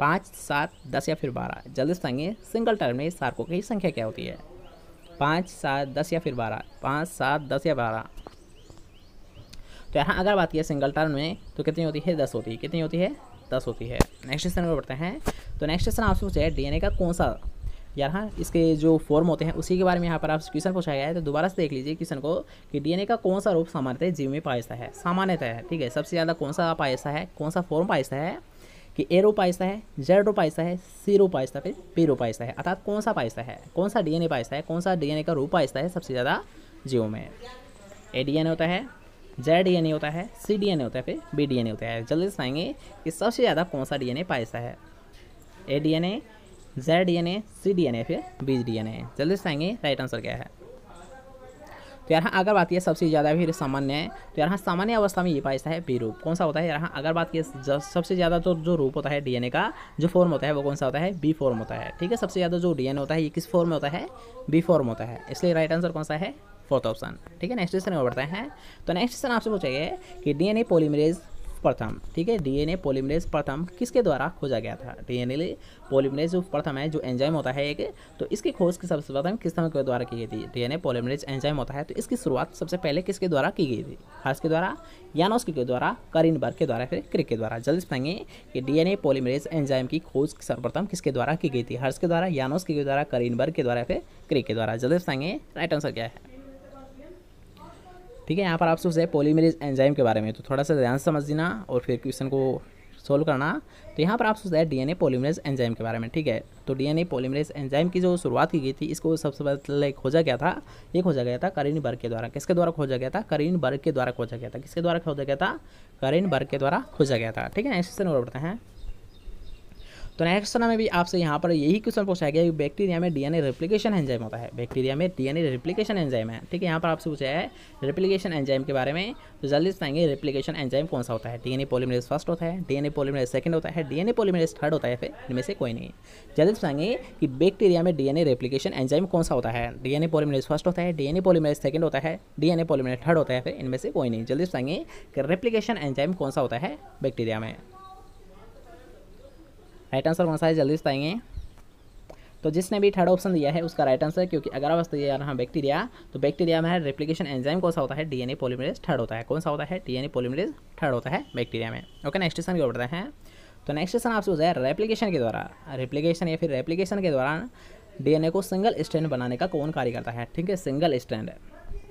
पाँच, सात, दस या फिर बारह? जल्दी से पाएँगे सिंगल टर्म में सार्कों की संख्या क्या होती है? पाँच, सात, दस या फिर बारह? पाँच, सात, दस या बारह? तो यहाँ अगर बात किया सिंगल टर्न में तो कितनी होती है दस होती है कितनी होती है दस होती है नेक्स्ट क्वेश्चन में बढ़ते हैं तो नेक्स्ट क्वेश्चन आपसे पूछा है डीएनए का कौन सा यार हाँ इसके जो फॉर्म होते हैं उसी के बारे में यहाँ पर आपसे क्वेश्चन पूछा गया है तो दोबारा से देख लीजिए क्वेश्चन को कि डीएनए का कौन सा रूप सामान्यतः जीव में पाया है सामान्यतः है ठीक है सबसे ज़्यादा कौन सा पाया है कौन सा फॉर्म पाया है कि ए रूप आयसा है जेड रूप आयसा है सी रूप आयसा फिर पी रूप आयसा है अर्थात कौन सा पायसा है कौन सा डीएनए पायसा है कौन सा डीएनए का रूप आयसा है सबसे ज़्यादा जीवों में ए डीएनए होता है जेड डीएनए होता है सी डीएनए होता है फिर बी डीएनए होता है जल्दी से आएँगे कि सबसे ज़्यादा कौन सा डीएनए पायसा है A DNA Z DNA C DNA फिर बी डीएनए जल्दी से आएँगे राइट आंसर क्या है तो यहाँ अगर बात की सबसे ज़्यादा फिर सामान्य है तो यहाँ सामान्य अवस्था में ये पाया है बी रूप कौन सा होता है यहाँ अगर बात की सबसे ज़्यादा तो जो रूप होता है डीएनए का जो फॉर्म होता है वो कौन सा होता है बी फॉर्म होता है ठीक है सबसे ज़्यादा जो डीएनए होता है ये किस फॉर्म में होता है बी फॉर्म होता है इसलिए राइट आंसर कौन सा है फोर्थ ऑप्शन। ठीक है नेक्स्ट क्वेश्चन में बढ़ते हैं। तो नेक्स्ट क्वेश्चन आपसे पूछा गया कि डीएनए पॉलीमरेज प्रथम, ठीक है डीएनए पॉलीमरेज प्रथम किसके द्वारा खोजा गया था? डीएनए पॉलीमरेज जो प्रथम है, जो एंजाइम होता है एक तो इसकी खोज की सबसे प्रथम किस तरह के द्वारा की गई थी? डीएनए पॉलीमरेज एंजाइम होता है तो इसकी शुरुआत सबसे पहले किसके द्वारा की गई थी? हार्स के द्वारा? यानोस्की के द्वारा, करीनबर्ग के द्वारा, फिर क्रिक के द्वारा। जल्दी बताएँगे कि डीएनए पॉलीमरेज एंजाइम की खोज सर्वप्रथम किसके द्वारा की गई थी? हर्ष के द्वारा, यानोस्की के द्वारा, करीनबर्ग के द्वारा, फिर क्रिक के द्वारा। जल्दी बताएँगे राइट आंसर क्या है? ठीक है, यहाँ पर आपसे है पॉलीमरेज एंजाइम के बारे में तो थोड़ा सा ध्यान समझ देना और फिर क्वेश्चन को सोल्व करना। तो यहाँ पर आप सोचते हैं डीएनए पॉलीमरेज एंजाइम के बारे में, ठीक है? तो डीएनए पॉलीमरेज एंजाइम की जो शुरुआत की गई थी, इसको सबसे पहले खोजा गया था, ये खोजा गया था करीन बर्ग के द्वारा। किसके द्वारा खोजा गया था? करीन बर्ग के द्वारा खोजा गया था। किसके द्वारा खोजा गया था? करीन बर्ग के द्वारा खोजा गया था। ठीक है नेक्स्ट क्वेश्चन बढ़ते हैं। तो नेक्स्ट क्वेश्चन में भी आपसे यहाँ पर यही क्वेश्चन पूछा गया कि बैक्टीरिया में डीएनए रेप्लिकेशन एंजाइम होता है। बैक्टीरिया में डीएनए रेप्लिकेशन एंजाइम है। ठीक है, यहाँ पर आपसे पूछा है रेप्लिकेशन एंजाइम के बारे में तो जल्दी से आएँगे रेप्लिकेशन एंजाइम कौन सा होता है? डीएनए पॉलीमरेज फ़र्स्ट होता है डीएनए पॉलीमरेज सेकंड होता है डीएनए पॉलीमरेज थर्ड होता है, फिर इनमें से कोई नहीं। जल्दी से आएँगे कि बैक्टीरिया में डीएनए रेप्लिकेशन एंजाइम कौन सा होता है? डीएनए पॉलीमरेज फ़र्स्ट होता है डीएनए पॉलीमरेज सेकंड होता है डीएनए पॉलीमरेज थर्ड होता है, फिर इनमें से कोई नहीं। जल्दी से आएँगे कि रेप्लिकेशन एंजाइम कौन सा होता है बैक्टीरिया में। राइट आंसर कौन सा है जल्दी बताएँगे तो जिसने भी थर्ड ऑप्शन दिया है, उसका राइट आंसर क्योंकि अगर आप दिया रहा बैक्टीरिया तो बैक्टीरिया में रेप्लिकेशन एंजाइम कौन सा होता है? डीएनए पॉलीमरेज थर्ड होता है। कौन सा होता है? डीएनए पॉलीमरेज थर्ड होता है बैक्टीरिया में। ओके नेक्स्ट क्वेश्चन की ओर बढ़ते हैं। तो नेक्स्ट क्वेश्चन आपसे हो जाए रेप्लिकेशन के द्वारा। रेप्लिकेशन या फिर रेप्लिकेशन के दौरान डीएनए को सिंगल स्टैंड बनाने का कौन कार्य करता है? ठीक है सिंगल स्टैंड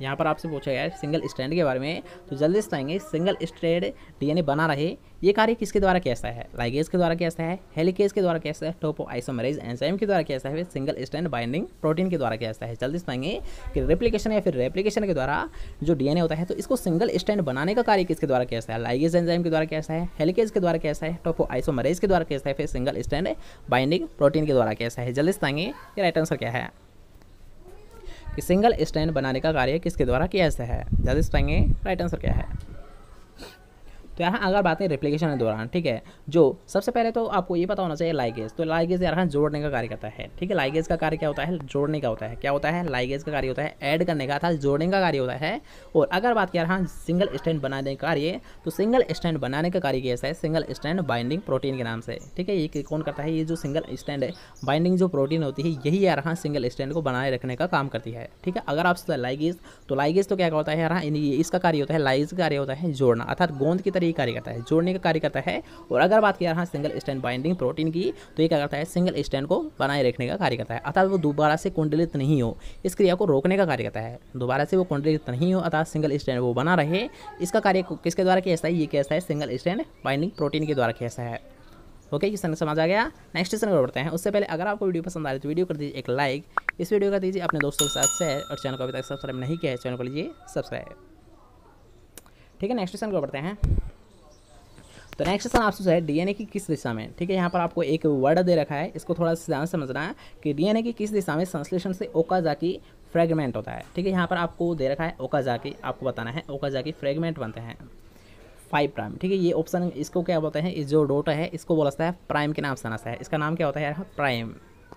यहाँ पर आपसे पूछा गया है सिंगल स्टैंड के बारे में तो जल्दी से आएँगे सिंगल स्ट्रेड डीएनए बना रहे ये कार्य किसके द्वारा कैसा है लाइगेज के द्वारा कैसा है हेलिकेज के द्वारा कैसा है टोपो आइसोमरेज एंजाइम के द्वारा कैसा है सिंगल स्टैंड बाइंडिंग प्रोटीन के द्वारा कैसा है जल्दी से आएँगे कि रेप्लीकेशन या फिर रेप्लीकेशन के द्वारा जो डीएनए होता है तो इसको सिंगल स्टैंड बनाने का कार्य किसके द्वारा कैसा है लाइगेज एंजाइम के द्वारा कैसा है हेलिकेज के द्वारा कैसा है टोपो आइसोमरेज के द्वारा कैसा है फिर सिंगल स्टैंड बाइंडिंग प्रोटीन के द्वारा कैसा है जल्दी से आएँगे ये राइट आंसर क्या है कि सिंगल स्टैंड बनाने का कार्य किसके द्वारा किया जाता है? जल्दी से पाएँगे राइट आंसर क्या है? तो यहाँ अगर बात है रिप्लीकेशन के दौरान, ठीक है, जो सबसे पहले तो आपको ये पता होना चाहिए लाइगेज तो लाइगेज यहाँ जोड़ने का कार्य करता है, ठीक है लाइगेज का कार्य क्या होता है? जोड़ने का होता है। क्या होता है? लाइगेज का कार्य होता है ऐड करने का था जोड़ने का कार्य होता है। और अगर बात किया रहा सिंगल स्टैंड बनाने का कार्य तो सिंगल स्टैंड बनाने का कार्य कैसा है? सिंगल स्टैंड बाइंडिंग प्रोटीन के नाम से, ठीक है, ये कौन करता है? ये जो सिंगल स्टैंड है बाइंडिंग जो प्रोटीन होती है, यही यार हाँ सिंगल स्टैंड को बनाए रखने का काम करती है, ठीक है। अगर आप लाइगेज तो लाइगेज तो क्या होता है यार इसका कार्य होता है लाइगेज का कार्य होता है जोड़ना, अर्थात गोंद की तरह कार्य करता है, जोड़ने का कार्य करता है। और अगर बात किया रहा सिंगल स्टैंड बाइंडिंग प्रोटीन की तो ये क्या करता है सिंगल स्टैंड को बनाए रखने का कार्य करता है। अर्थात वो दोबारा से कुंडलित नहीं हो, इस क्रिया को रोकने का कार्य करता है। दोबारा से वो कुंडलित नहीं हो, अर्थात सिंगल स्टैंड वो बना रहे, इसका कार्य किसके द्वारा कैसा है, ये कैसा है सिंगल स्टैंड बाइंडिंग प्रोटीन के द्वारा कैसा है। ओके क्वेश्चन समझ आ गया। नेक्स्ट क्वेश्चन को बढ़ते हैं। उससे पहले अगर आपको वीडियो पसंद आ रही तो वीडियो कर दीजिए एक लाइक इस वीडियो का दीजिए अपने दोस्तों के साथ शेयर और चैनल को अभी तक सब्सक्राइब नहीं किया है चैनल को लीजिए सब्सक्राइब ठीक है नेक्स्ट क्वेश्चन को बढ़ते हैं। तो नेक्स्ट क्वेश्चन आपसे है डीएनए की किस दिशा में? ठीक है, यहाँ पर आपको एक वर्ड दे रखा है, इसको थोड़ा सा ध्यान समझना है कि डीएनए की किस दिशा में संश्लेषण से ओकाजाकी फ्रेगमेंट होता है। ठीक है, यहाँ पर आपको दे रखा है ओकाजाकी, आपको बताना है, ओकाजाकी फ्रेगमेंट बनते हैं। फाइव प्राइम ठीक है, ये ऑप्शन इसको क्या बोलते हैं? इस जो डोटा है, इसको बोलता है प्राइम के नाम से आना है। इसका नाम क्या होता है यार? प्राइम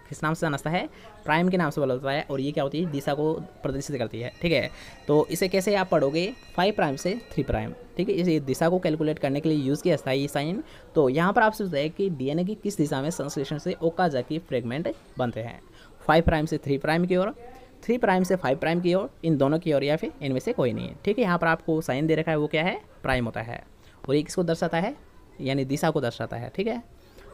किस नाम से जाना जाता है? प्राइम के नाम से बोला जाता है और ये क्या होती है? दिशा को प्रदर्शित करती है, ठीक है? तो इसे कैसे आप पढ़ोगे? फाइव प्राइम से थ्री प्राइम ठीक है? इसे दिशा को कैलकुलेट करने के लिए यूज़ किया जाता है ये साइन तो यहाँ पर आपसे है कि डीएनए की किस दिशा में संश्लेषण से ओकाजा की फ्रेगमेंट बनते हैं। फाइव प्राइम से थ्री प्राइम की ओर थ्री प्राइम से फाइव प्राइम की ओर, इन दोनों की ओर या फिर इनमें से कोई नहीं है, ठीक है? यहाँ पर आपको साइन दे रखा है वो क्या है? प्राइम होता है। और ये किसको दर्शाता है? यानी दिशा को दर्शाता है, ठीक है?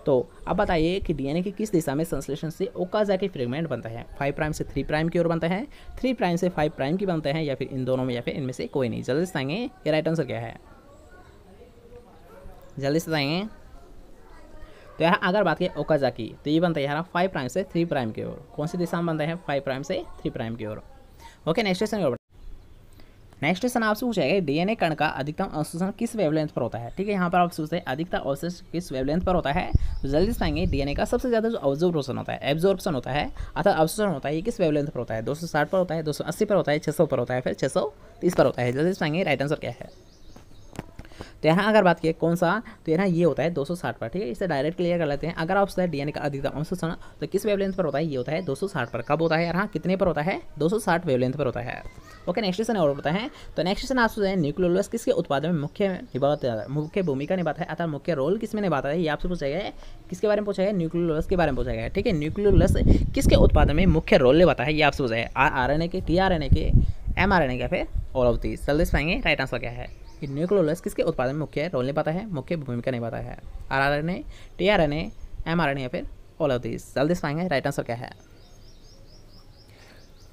तो अब बताइए कि डीएनए की किस दिशा में संश्लेषण से ओकाजा के फ्रेगमेंट बनता है? फाइव प्राइम से थ्री प्राइम की ओर बनता है थ्री प्राइम से फाइव प्राइम की बनता है, या फिर इन दोनों में, या फिर इनमें से कोई नहीं? जल्दी से आएँगे ये राइट आंसर क्या है? जल्दी से आएँगे तो यहाँ अगर बात करें ओकाजा की तो ये बनता है यहाँ फाइव प्राइम से थ्री प्राइम की ओर। कौन सी दिशा में बनता है? फाइव प्राइम से थ्री प्राइम की ओर। Okay next question next question आपसे पूछेगा डीएनए कण का अधिकतम अवशोषण किस वेवलेंथ पर होता है ठीक है यहाँ पर आप सोचते हैं अधिकतम अवशोषण किस वेवलेंथ पर होता है तो जल्दी से पाएँगे डीएनए का सबसे ज़्यादा जो ऑब्जॉर्प्शन होता है एब्जॉर्प्शन होता है अर्थात अवशोषण होता है ये किस वेवलेंथ पर होता है 260 पर होता है 280 पर होता है 600 पर होता है फिर 630 पर होता है जल्दी से पाएँगे राइट आंसर क्या है तो यहाँ अगर बात किए कौन सा तो यहाँ ये होता है 260 पर ठीक है इसे डायरेक्ट क्लियर कर लेते हैं अगर आप डी डीएनए का अधिकतम अवशोषण तो किस वेवलेंथ पर होता है ये होता है 260 पर कब होता है यहाँ कितने पर होता है 260 वेवलेंथ पर होता है ओके नेक्स्ट क्वेश्चन और होता है तो नेक्स्ट क्वेश्चन आपसे है न्यूक्लियोलस किसके उत्पादन में मुख्य निभाता है? मुख्य भूमिका निभाता है अर्थात मुख्य रोल किसमें निभाता है? ये आपसे पूछा गया है। किसके बारे में पूछा गया न्यूक्लियोलस के बारे में पूछा गया ठीक है न्यूक्लियोलस किसके उत्पादन में मुख्य रोल निभाता है? ये आपसे पूछा है। आर एन ए के टी आर एन ए के एम आर एन ए के, फिर ऑल ऑफ़ दी जल्दी पाएँगे राइट आंसर क्या है? कि न्यूक्लियोलस किसके उत्पादन में मुख्य रोल निभाता है? मुख्य भूमिका निभाता है। R R N A T R N A M R N A फिर ऑल ऑफ़ दिस जल्दी पाएँगे राइट आंसर क्या है?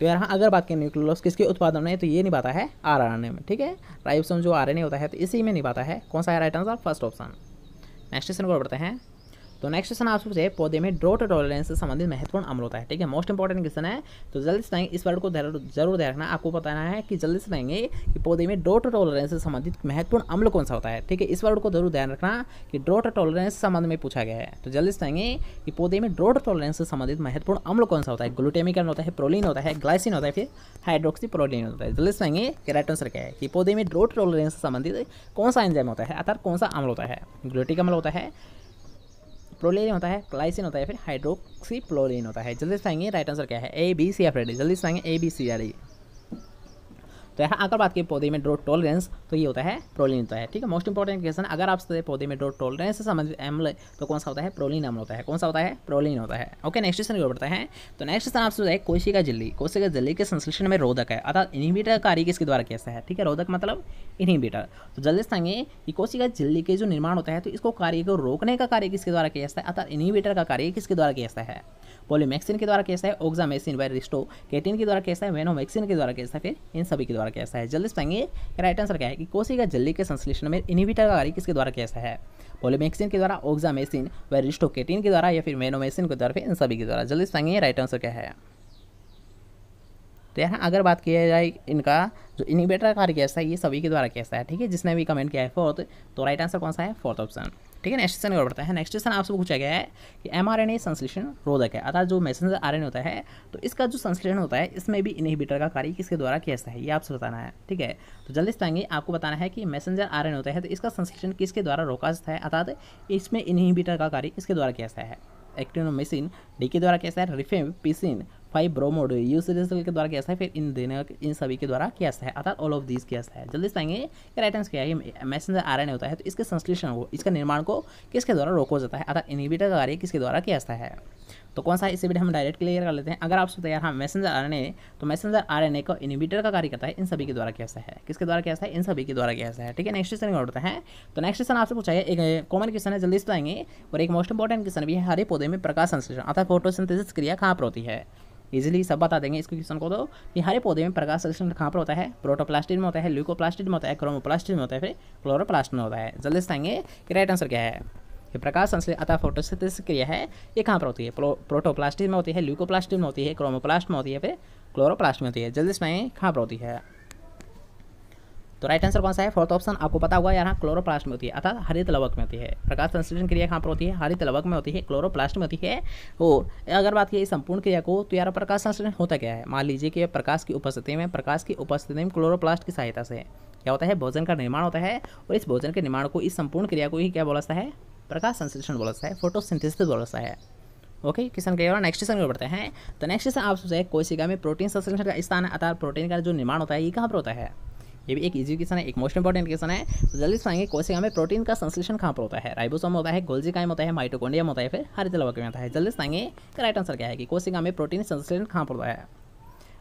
तो यहाँ अगर बात करें न्यूक्लियोलस किसके उत्पादन में तो ये निभाता है आर में, ठीक है? राइबोसोम जो आर होता है तो इसी में निभाता है कौन सा है right answer first option next question को बढ़ते हैं। तो नेक्स्ट क्वेश्चन आपसे पूछे, पौधे में ड्रोट टॉलरेंस से संबंधित महत्वपूर्ण अमल होता है, ठीक है? मोस्ट इंपॉर्टेंट क्वेश्चन है तो जल्दी से इस वर्ड को ज़रूर ध्यान रखना, आपको बताना है कि जल्दी से रहेंगे कि पौधे में ड्रोट टॉलरेंस से संबंधित महत्वपूर्ण अम्ल कौन सा होता है, ठीक है? इस वर्ड को ज़रूर ध्यान रखना कि ड्रोट टॉलरेंस संबंध में पूछा गया है। तो जल्दी से रहेंगे कि पौधे में ड्रोट टॉलरेंस से संबंधित महत्वपूर्ण अम्ल कौन सा होता है? ग्लूटेमिक होता है प्रोलिन होता है ग्लाइसिन होता है, फिर हाइड्रोक्सी प्रोलिन होता है। जल्दी से रहेंगे कि क्या है? कि पौधे में ड्रोट टॉलरेंस से संबंधित कौन सा एंजाइम होता है, अर्थात कौन सा अम्ल होता है? ग्लूटिक अम्ल होता है प्रोलिन होता है क्लाइसिन होता है फिर हाइड्रोक्सी प्लोलिन होता है। जल्दी से आएँगे राइट आंसर क्या है? ए बी सी एफ़ रेडी जल्दी से आएँगे ए बी सी आर तो यहाँ अगर बात की पौधे में ड्रोट टॉलरेंस तो ये होता है प्रोलिन होता है, ठीक है? मोस्ट इंपॉर्टेंट क्वेश्चन अगर आपसे पौधे में ड्रोट टॉलरेंस से संबंधित अम्ल तो कौन सा होता है? प्रोलिन अम्ल होता है। कौन सा होता है? प्रोलिन होता है। ओके नेक्स्ट क्वेश्चन बढ़ता है। तो नेक्स्ट क्वेश्चन आपसे होता है कोशिका झिल्ली कोशिका झिल्ली के संश्लेषण में रोधक है, अर्थात इनिबिटर कार्य किसके द्वारा कैसा है? ठीक है, रोधक मतलब इनिबिटर तो जल्दी से कि कोशिका झिल्ली के जो निर्माण होता है तो इसको कार्य को रोकने का कार्य किसके द्वारा किया जाता है? अर्थात इनिबिटर का कार्य किसके द्वारा किया जाता है? पोलीमैक्सिन के द्वारा कैसा है? ओग्जामेसिन व रिस्टो केटिन के द्वारा कैसा है? वेनोमैक्सिन के द्वारा कैसा है? फिर इन सभी के द्वारा कैसा है? जल्दी पाएँगे राइट आंसर क्या है कि कोशिका जल्दी के संश्लेषण में इनिबिटर का कार्य किसके द्वारा कैसा है? पोलीमैक्सिन के द्वारा ओग्जामेसिन व रिस्टोकेटिन के द्वारा या फिर वेनोमेसिन के द्वारा? फिर इन सभी के द्वारा। जल्दी पाएँगे राइट आंसर क्या है? तो यहाँ अगर बात किया जाए इनका, जो इनिवेटर कार्य कैसा है, ये सभी के द्वारा कैसा है? ठीक है, जिसने भी कमेंट किया है फोर्थ तो राइट आंसर कौन सा है? फोर्थ ऑप्शन ठीक है नेक्स्ट क्वेश्चन और बढ़ता है। नेक्स्ट क्वेश्चन आपसे पूछा गया है कि एम आर एन ए संश्लेषण रोधक है, अर्थात जो मैसेंजर आर एन होता है तो इसका जो संश्लेषण होता है, इसमें भी इनहिबिटर का कार्य किसके द्वारा किया जाता है, ये आपसे बताना है, ठीक है? तो जल्दी से आपको बताना है कि मैसेंजर आर एन होता है तो इसका संश्लेषण किसके द्वारा रोका जाता है, अर्थात इसमें इनहिबिटर का कार्य किसके द्वारा किया जाता है? एक्टिनोमेसिन डी के द्वारा कैसा है रिफेम पिसिन फाइव ब्रोमोड यू सीरीज़ के द्वारा किया है, फिर इन देने इन सभी के द्वारा किया है। अर्थात ऑल ऑफ़ दिस किया है। जल्दी से कि राइट आंसर क्या है। मैसेंजर आर होता है तो इसके संश्लेषण को इसका निर्माण को किसके द्वारा रोको जाता है? अर्थात इनिबिटर का कार्य किसके द्वारा किया जाता है? तो कौन सा इसे भी हम डायरेक्ट क्लियर कर लेते हैं। अगर आप आपसे तैयार हाँ मैसेंजर आर तो मैसेंजर आर एन ए को इनिबिटर का कार्य करता है, इन सभी के द्वारा कैसा है। किसके द्वारा कैसा है? इन सभी के द्वारा कैसा है। ठीक है नेक्स्ट क्वेश्चन होता है। तो नेक्स्ट क्वेश्चन आपसे पूछा है एक कॉमन क्वेश्चन है, जल्दी से आएँगे और एक मोस्ट इंपॉर्टेंट क्वेश्चन भी है, हरे पौधे में प्रकाश संश्लेषण, अर्थात फोटोसिंथेसिस क्रिया कहाँ पर होती है? इजीली सब बता देंगे इस क्वेश्चन को तो। कि हरे पौधे में प्रकाश संश्लेषण कहाँ पर होता है? प्रोटोप्लास्टिड में होता है ल्यूकोप्लास्टिड में होता है क्रोमोप्लास्टिड में होता है, फिर क्लोरोप्लास्ट में होता है। जल्दी से आएँगे कि राइट आंसर क्या है। ये प्रकाश संश्लेषण अतः फोटोसिंथेसिस क्रिया है, ये कहाँ पर होती है? प्रोटोप्लास्टिड में होती है ल्यूकोप्लास्टिड में होती है, क्रोमोप्लास्ट में होती है, फिर क्लोरोप्लास्ट में होती है। जल्दी से कहाँ पर होती है। तो राइट आंसर कौन सा है? फोर्थ ऑप्शन आपको पता होगा यहाँ क्लोरोप्लास्ट में होती है। अर्थात हरित लवक में होती है। प्रकाश संश्लेषण क्रिया कहाँ पर होती है? हरित लवक में होती है क्लोरोप्लास्ट में होती है। और अगर बात की संपूर्ण क्रिया को तो यार प्रकाश संश्लेषण होता क्या है? मान लीजिए कि प्रकाश की उपस्थिति में, प्रकाश की उपस्थिति में क्लोरोप्लास्ट की सहायता से क्या होता है? भोजन का निर्माण होता है। और इस भोजन के निर्माण को, इस संपूर्ण क्रिया को ही क्या बोलता है? प्रकाश संश्लेषण बोलता है। फोटोसिंथेसिस बोलता है। ओके किसान के नेक्स्ट क्वेश्चन बढ़ते हैं। तो नेक्स्ट क्वेश्चन आप सोचे, कोशिका में प्रोटीन संश्लेषण का स्थान है। अर्थात प्रोटीन का जो निर्माण होता है, ये कहाँ पर होता है? ये भी एक इजी क्वेश्चन है, एक मोस्ट इंपॉर्टेंट क्वेश्चन है। तो जल्दी से पाएँगे कोशिका में प्रोटीन का संश्लेषण कहाँ पर होता है? राइबोसोम होता है गोल्जी कायम होता है माइटोकोंडियम होता है, फिर हरित लवक में होता है। जल्दी से पाएँगे राइट आंसर क्या है कि कोशिका में प्रोटीन संश्लेषण कहाँ पर होता है?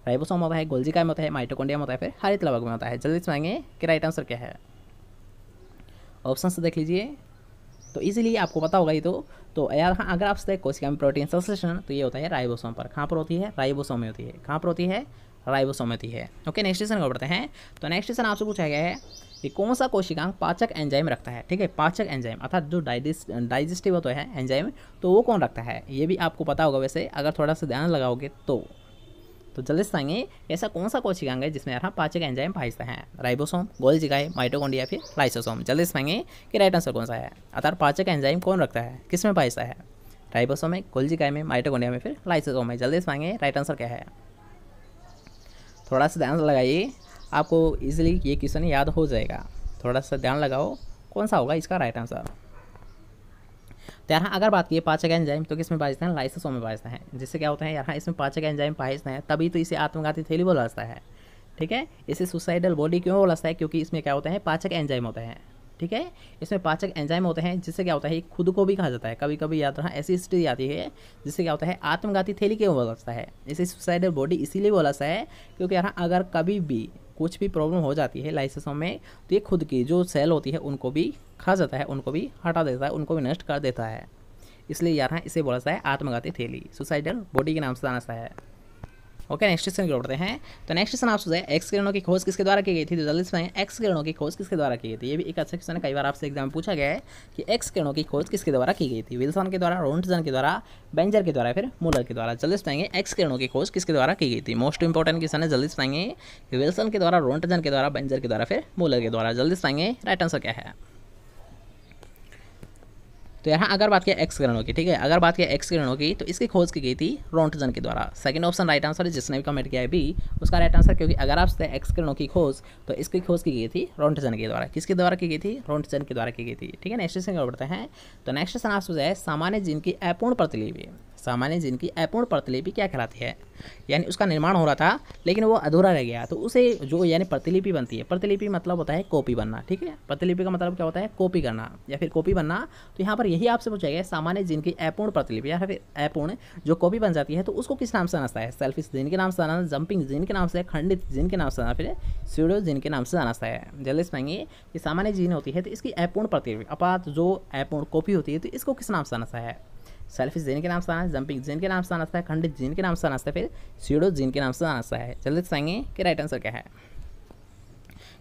राइबोसोम होता है गोल्जी कायम होता है माइटोकोंडियम होता है, फिर हरित लवक में होता है। जल्दी से पाएँगे कि राइट आंसर क्या है? ऑप्शन देख लीजिए। तो इसीलिए आपको पता होगा ये तो। तो यार हाँ अगर आपसे कोशिका में प्रोटीन संश्लेषण तो ये होता है राइबोसोम पर। कहाँ पर होती है? राइबोसोम में होती है। कहाँ पर होती है? राइबोसोम में होती है। ओके नेक्स्ट क्वेश्चन को पढ़ते हैं। तो नेक्स्ट क्वेश्चन आपसे पूछा गया है कि कौन सा कोशिकांग पाचक एंजाइम रखता है। ठीक है, पाचक एंजाइम अर्थात जो डाइजेस्ट डाइजेस्टिव होता है एंजाइम तो वो कौन रखता है? ये भी आपको पता होगा वैसे, अगर थोड़ा सा ध्यान लगाओगे तो। तो जल्दी से आएँगे ऐसा कौन सा कोशिकांग है जिसमें यहाँ पाचक एंजाइम पाइजता है? राइबोसोम गोल्जिकाई माइटोकॉन्ड्रिया फिर लाइसोसोम जल्दी से पाएँगे कि राइट आंसर कौन सा है। अर्थात पाचक एंजाइम कौन रखता है? किसमें पाइजता है? राइबोसोम में गोल्जिकाई में माइटोकॉन्ड्रिया में, फिर लाइसोसोम में। जल्दी से पाएँगे राइट आंसर क्या है? थोड़ा सा ध्यान लगाइए, आपको इजीली ये क्वेश्चन याद हो जाएगा। थोड़ा सा ध्यान लगाओ, कौन सा होगा इसका राइट आंसर तो यहाँ अगर बात की पाचक एंजाइम तो किसमें बाजता हैं? लाइसोसोम में बाजते हैं। जिससे क्या होता है, यहाँ इसमें पाचक एंजाइम पाजते हैं, तभी तो इसे आत्मघाती थैली बोला जाता है। ठीक है? इसे सुसाइडल बॉडी क्यों बोला जाता है? क्योंकि इसमें क्या होता है? पाचक एंजाइम होते हैं। ठीक है? इसमें पाचक एंजाइम होते हैं, जिससे क्या होता है खुद को भी कहा जाता है। कभी कभी याद रहा ऐसी स्थिति आती है, जिससे क्या होता है, आत्मघाती थैली क्यों बोला जाता है? इसे सुसाइडल बॉडी इसीलिए बोला जाता है, क्योंकि यहाँ अगर कभी भी कुछ भी प्रॉब्लम हो जाती है लाइसेंसों में तो ये खुद की जो सेल होती है, उनको भी खा जाता है, उनको भी हटा देता है, उनको भी नष्ट कर देता है। इसलिए यहाँ इसे बोला जाता है आत्मघाती थैली सुसाइडल बॉडी के नाम से जाना जाता है। ओके नेक्स्ट क्वेश्चन की बढ़ते हैं। तो नेक्स्ट क्वेश्चन आपसे है एक्स किरणों की खोज किसके द्वारा की गई थी? तो जल्दी से एक्स किरणों की खोज किसके द्वारा की गई थी? ये भी एक अच्छा क्वेश्चन है, कई बार आपसे एग्ज़ाम में पूछा गया है कि एक्स किरणों की खोज किसके द्वारा की गई थी? विल्सन के द्वारा रोन्टजन के द्वारा बेंजर के द्वारा, फिर मूलर के द्वारा? जल्दी से एक्स किरणों की खोज किसके द्वारा की गई थी? मोस्ट इंपॉर्टेंट क्वेश्चन है, जल्दी से विल्सन के द्वारा रोन्टजन के द्वारा बेंजर के द्वारा, फिर मूलर के द्वारा? जल्दी से राइट आंसर क्या है? तो यहाँ अगर बात किया एक्स किरणों की, ठीक है? अगर बात किया एक्स किरणों की तो इसकी खोज की गई थी रोंटजन के द्वारा। सेकंड ऑप्शन राइट आंसर है जिसने भी कमेंट किया है बी उसका राइट आंसर क्योंकि अगर आपसे एक्स किरणों की खोज तो इसकी खोज की गई थी रोंटजन के द्वारा। किसके द्वारा की गई थी? रोंटजन के द्वारा की गई थी। ठीक है नेक्स्ट क्वेश्चन बढ़ते हैं। तो नेक्स्ट क्वेश्चन आपसे सामान्य जिनकी अपूर्ण प्रतिलिपि। सामान्य जिनकी अपूर्ण प्रतिलिपि क्या कहलाती है? यानी उसका निर्माण हो रहा था, लेकिन वो अधूरा रह गया। तो उसे जो यानी प्रतिलिपि बनती है, प्रतिलिपि मतलब होता है कॉपी बनना, ठीक है? प्रतिलिपि का मतलब क्या होता है? कॉपी करना, या फिर कॉपी बनना। तो यहाँ पर यही आपसे पूछा गया सामान्य जिनकी अपूर्ण प्रतिलिपि, या फिर अपूर्ण जो कॉपी बन जाती है तो उसको किस नाम से जाना है? सेल्फिश जिन के नाम से जाना जंपिंग जिन के नाम से खंडित जिन के नाम से जाना फिर सीडो जिन के नाम से जाना है। जल्दी से पाएँगे कि सामान्य जिन होती है तो इसकी अपूर्ण प्रतिलिपि, अपात जो अपूर्ण कॉपी होती है तो इसको किस नाम से जाना है? सेल्फिश जीन के नाम से आना है जंपिंग जीन के नाम से आना है खंडित जीन के नाम से आना है फिर सीडो जीन के नाम से आना है। जल्दी बताएँगे कि राइट आंसर क्या है।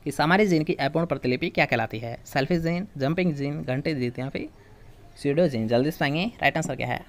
कि सामान्य जीन की अपूर्ण प्रतिलिपि क्या कहलाती है? सेल्फिश जीन जंपिंग जीन, घंटे जीन या फिर सीडो जीन। जल्दी से पाएँगे राइट आंसर क्या है?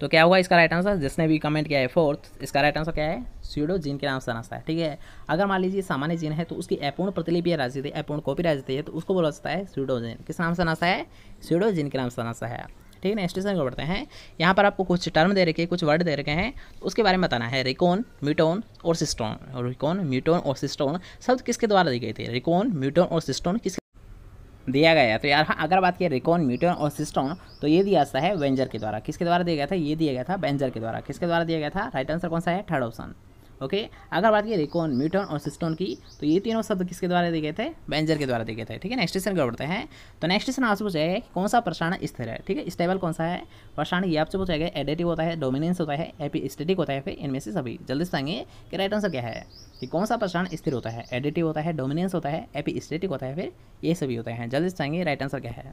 तो क्या हुआ इसका राइट आंसर जिसने भी कमेंट किया है फोर्थ इसका राइट आंसर क्या है? सीडो जीन के नाम से आना है, ठीक है? अगर मान लीजिए सामान्य जीन है तो उसकी अपूर्ण प्रतिलिपि राजती है अपूर्ण कॉपी राजती है तो उसको बोला जाता है सीडो जीन। किस नाम से आना है? सीडो जीन के नाम से आना है। ठीक है ना, स्टेशन को बढ़ते हैं। यहाँ पर आपको कुछ टर्म दे रखे, कुछ वर्ड दे रखे हैं। उसके बारे में बताना है। रिकॉन म्यूटोन और सिस्टोन रिकॉन म्यूटोन और सिस्टोन शब्द किसके द्वारा दी गई थी? रिकॉन म्यूटोन और सिस्टोन किसके दिया गया। तो यार हाँ अगर बात की रिकॉन म्यूटोन और सिस्टोन तो ये दिया जाता है वेंजर के द्वारा। किसके द्वारा दिया गया था? ये दिया गया था बेंजर के द्वारा। किसके द्वारा दिया गया था? राइट आंसर कौन सा है? Third option okay? अगर बात की रिकॉन, म्यूटन और सिस्टोन की तो ये तीनों शब्द किसके द्वारा गए थे? बेंजर के द्वारा गए थे, ठीक है नेक्स्ट क्वेश्चन क्या बढ़ते हैं। तो नेक्स्ट क्वेश्चन आपसे पूछा है कौन सा प्रसारण स्थिर है, ठीक है? स्टेबल कौन सा है? प्रसारण ये आपसे पूछा गया एडिटिव होता है डोमिनेंस होता है एपी स्टेटिक होता है फिर इनमें से सभी। जल्दी से आएँगे कि राइट आंसर क्या है। कि कौन सा प्रसारण स्थिर होता है? एडिटिव होता है डोमिनेंस होता है एपी स्टेटिक होता है फिर ये सभी होते हैं। जल्दी से आएँगे राइट आंसर क्या है।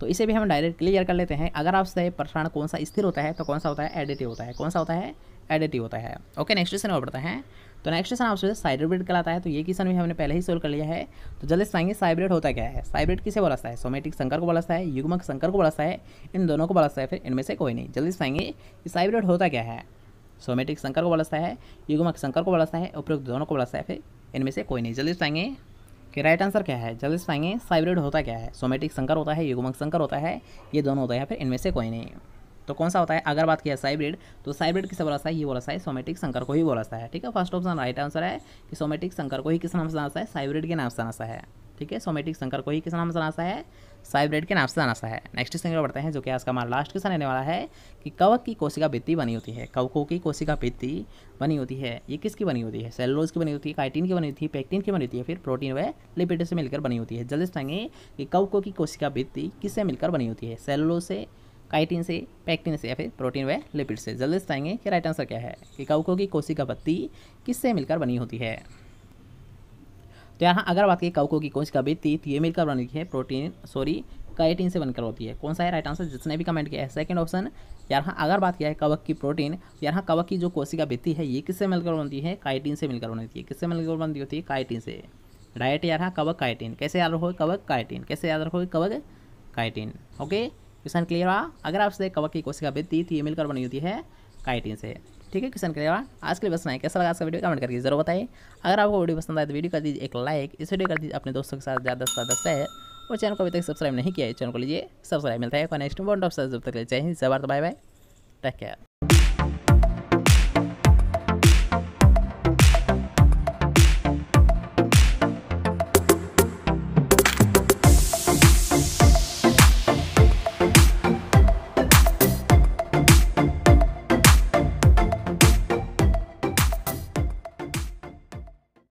तो इसे भी हम डायरेक्ट क्लियर कर लेते हैं। अगर आपसे प्रसारण कौन सा स्थिर होता है तो कौन सा होता है एडिटिव होता है, कौन सा होता है एडिटिव होता है। ओके नेक्स्ट क्वेश्चन और बढ़ता है। तो नेक्स्ट क्वेश्चन आपसे साइब्रेड कहलाता है तो ये क्वेश्चन भी हमने पहले ही सोल्व कर लिया है। तो जल्दी से आएँगे साइब्रेड होता क्या है? साइब्रेड किसे बोलाता है? सोमेटिक संकर को बोलाता है, युग्मक संकर को बोलाता है, इन दोनों को बोलाता है, फिर इनमें से कोई नहीं। जल्दी से आएँगे कि साइब्रेड होता क्या है। सोमेटिक संकर को बोलाता है, युग्मक संकर को बोलाता है उपयुक्त दोनों को बोलाता है, फिर इनमें से कोई नहीं। जल्दी से आएँगे कि राइट आंसर क्या है? जल्दी से साइब्रिड होता क्या है? सोमेटिक संकर होता है, युगमक संकर होता है, ये दोनों होता है फिर इनमें से कोई नहीं। तो कौन सा होता है? अगर बात किया साइब्रिड तो साइब्रिड किसे बोला है? ये बोला है सोमेटिक संकर को ही बोला है, ठीक है? फ़र्स्ट ऑप्शन राइट आंसर है कि सोमेटिक संकर को ही किस नाम से जाना है? साइब्रिड के नाम से जाना है, ठीक है? सोमेटिक संकर को ही किस नाम से जाना है? साइब्रेड के नाम से जाना सा है। नेक्स्ट क्वेश्चन बढ़ते हैं, जो कि आज का हमारा लास्ट क्वेश्चन रहने वाला है कि कवक की कोशिका भित्ति बनी होती है। कवकों की कोशिका भित्ति बनी होती है। ये किसकी बनी होती है? सेलुलोज की बनी होती है काइटिन की बनी होती है पेक्टिन की बनी होती है, फिर प्रोटीन व लिपिड से मिलकर बनी होती है। जल्दी से कि कवकों की कोशिका भित्ति किससे मिलकर बनी होती है? सेलुलोज से काइटिन से पैक्टिन से या फिर प्रोटीन व लिपिड से? जल्दी बताएँगे कि राइट आंसर क्या है कि काउको की कोशिका पत्ती किससे मिलकर बनी होती है? तो यहाँ अगर बात की कवकों की कोशिका बेचती तो ये मिलकर बनी है प्रोटीन सॉरी काइटिन से बनकर होती है। कौन सा है? राइट आंसर जिसने भी कमेंट किया है। सेकंड ऑप्शन यहाँ अगर बात किया है कवक की प्रोटीन यहाँ कवक की जो कोशिका बेचती है, ये किससे मिलकर बनती है? काइटिन से मिलकर बनती है। किससे मिलकर बनती होती है? काइटिन से। राइट यार कवक काइटिन कैसे याद रखोगे? कवक काइटिन कैसे याद रखोगे? कवक काइटिन ओके क्वेश्चन क्लियर हुआ? अगर आपसे कवक की कोशिका तो ये मिलकर बनी होती है काइटिन से। ठीक है क्वेश्चन क्लियर आज के लिए बस नहीं कैसा लगा, आज वीडियो कमेंट करके ज़रूर बताइए। अगर आपको वीडियो पसंद आए तो वीडियो कर दीजिए एक लाइक इस वीडियो कर दीजिए अपने दोस्तों के साथ ज़्यादा से ज़्यादा शेयर और चैनल को अभी तक सब्सक्राइब नहीं किया है चैनल को लीजिए। सब्सक्राइब मिलता है नेक्स्ट वन ऑफ़ जब तक चाहिए ज़बरदस्त बाय बाय टेक केयर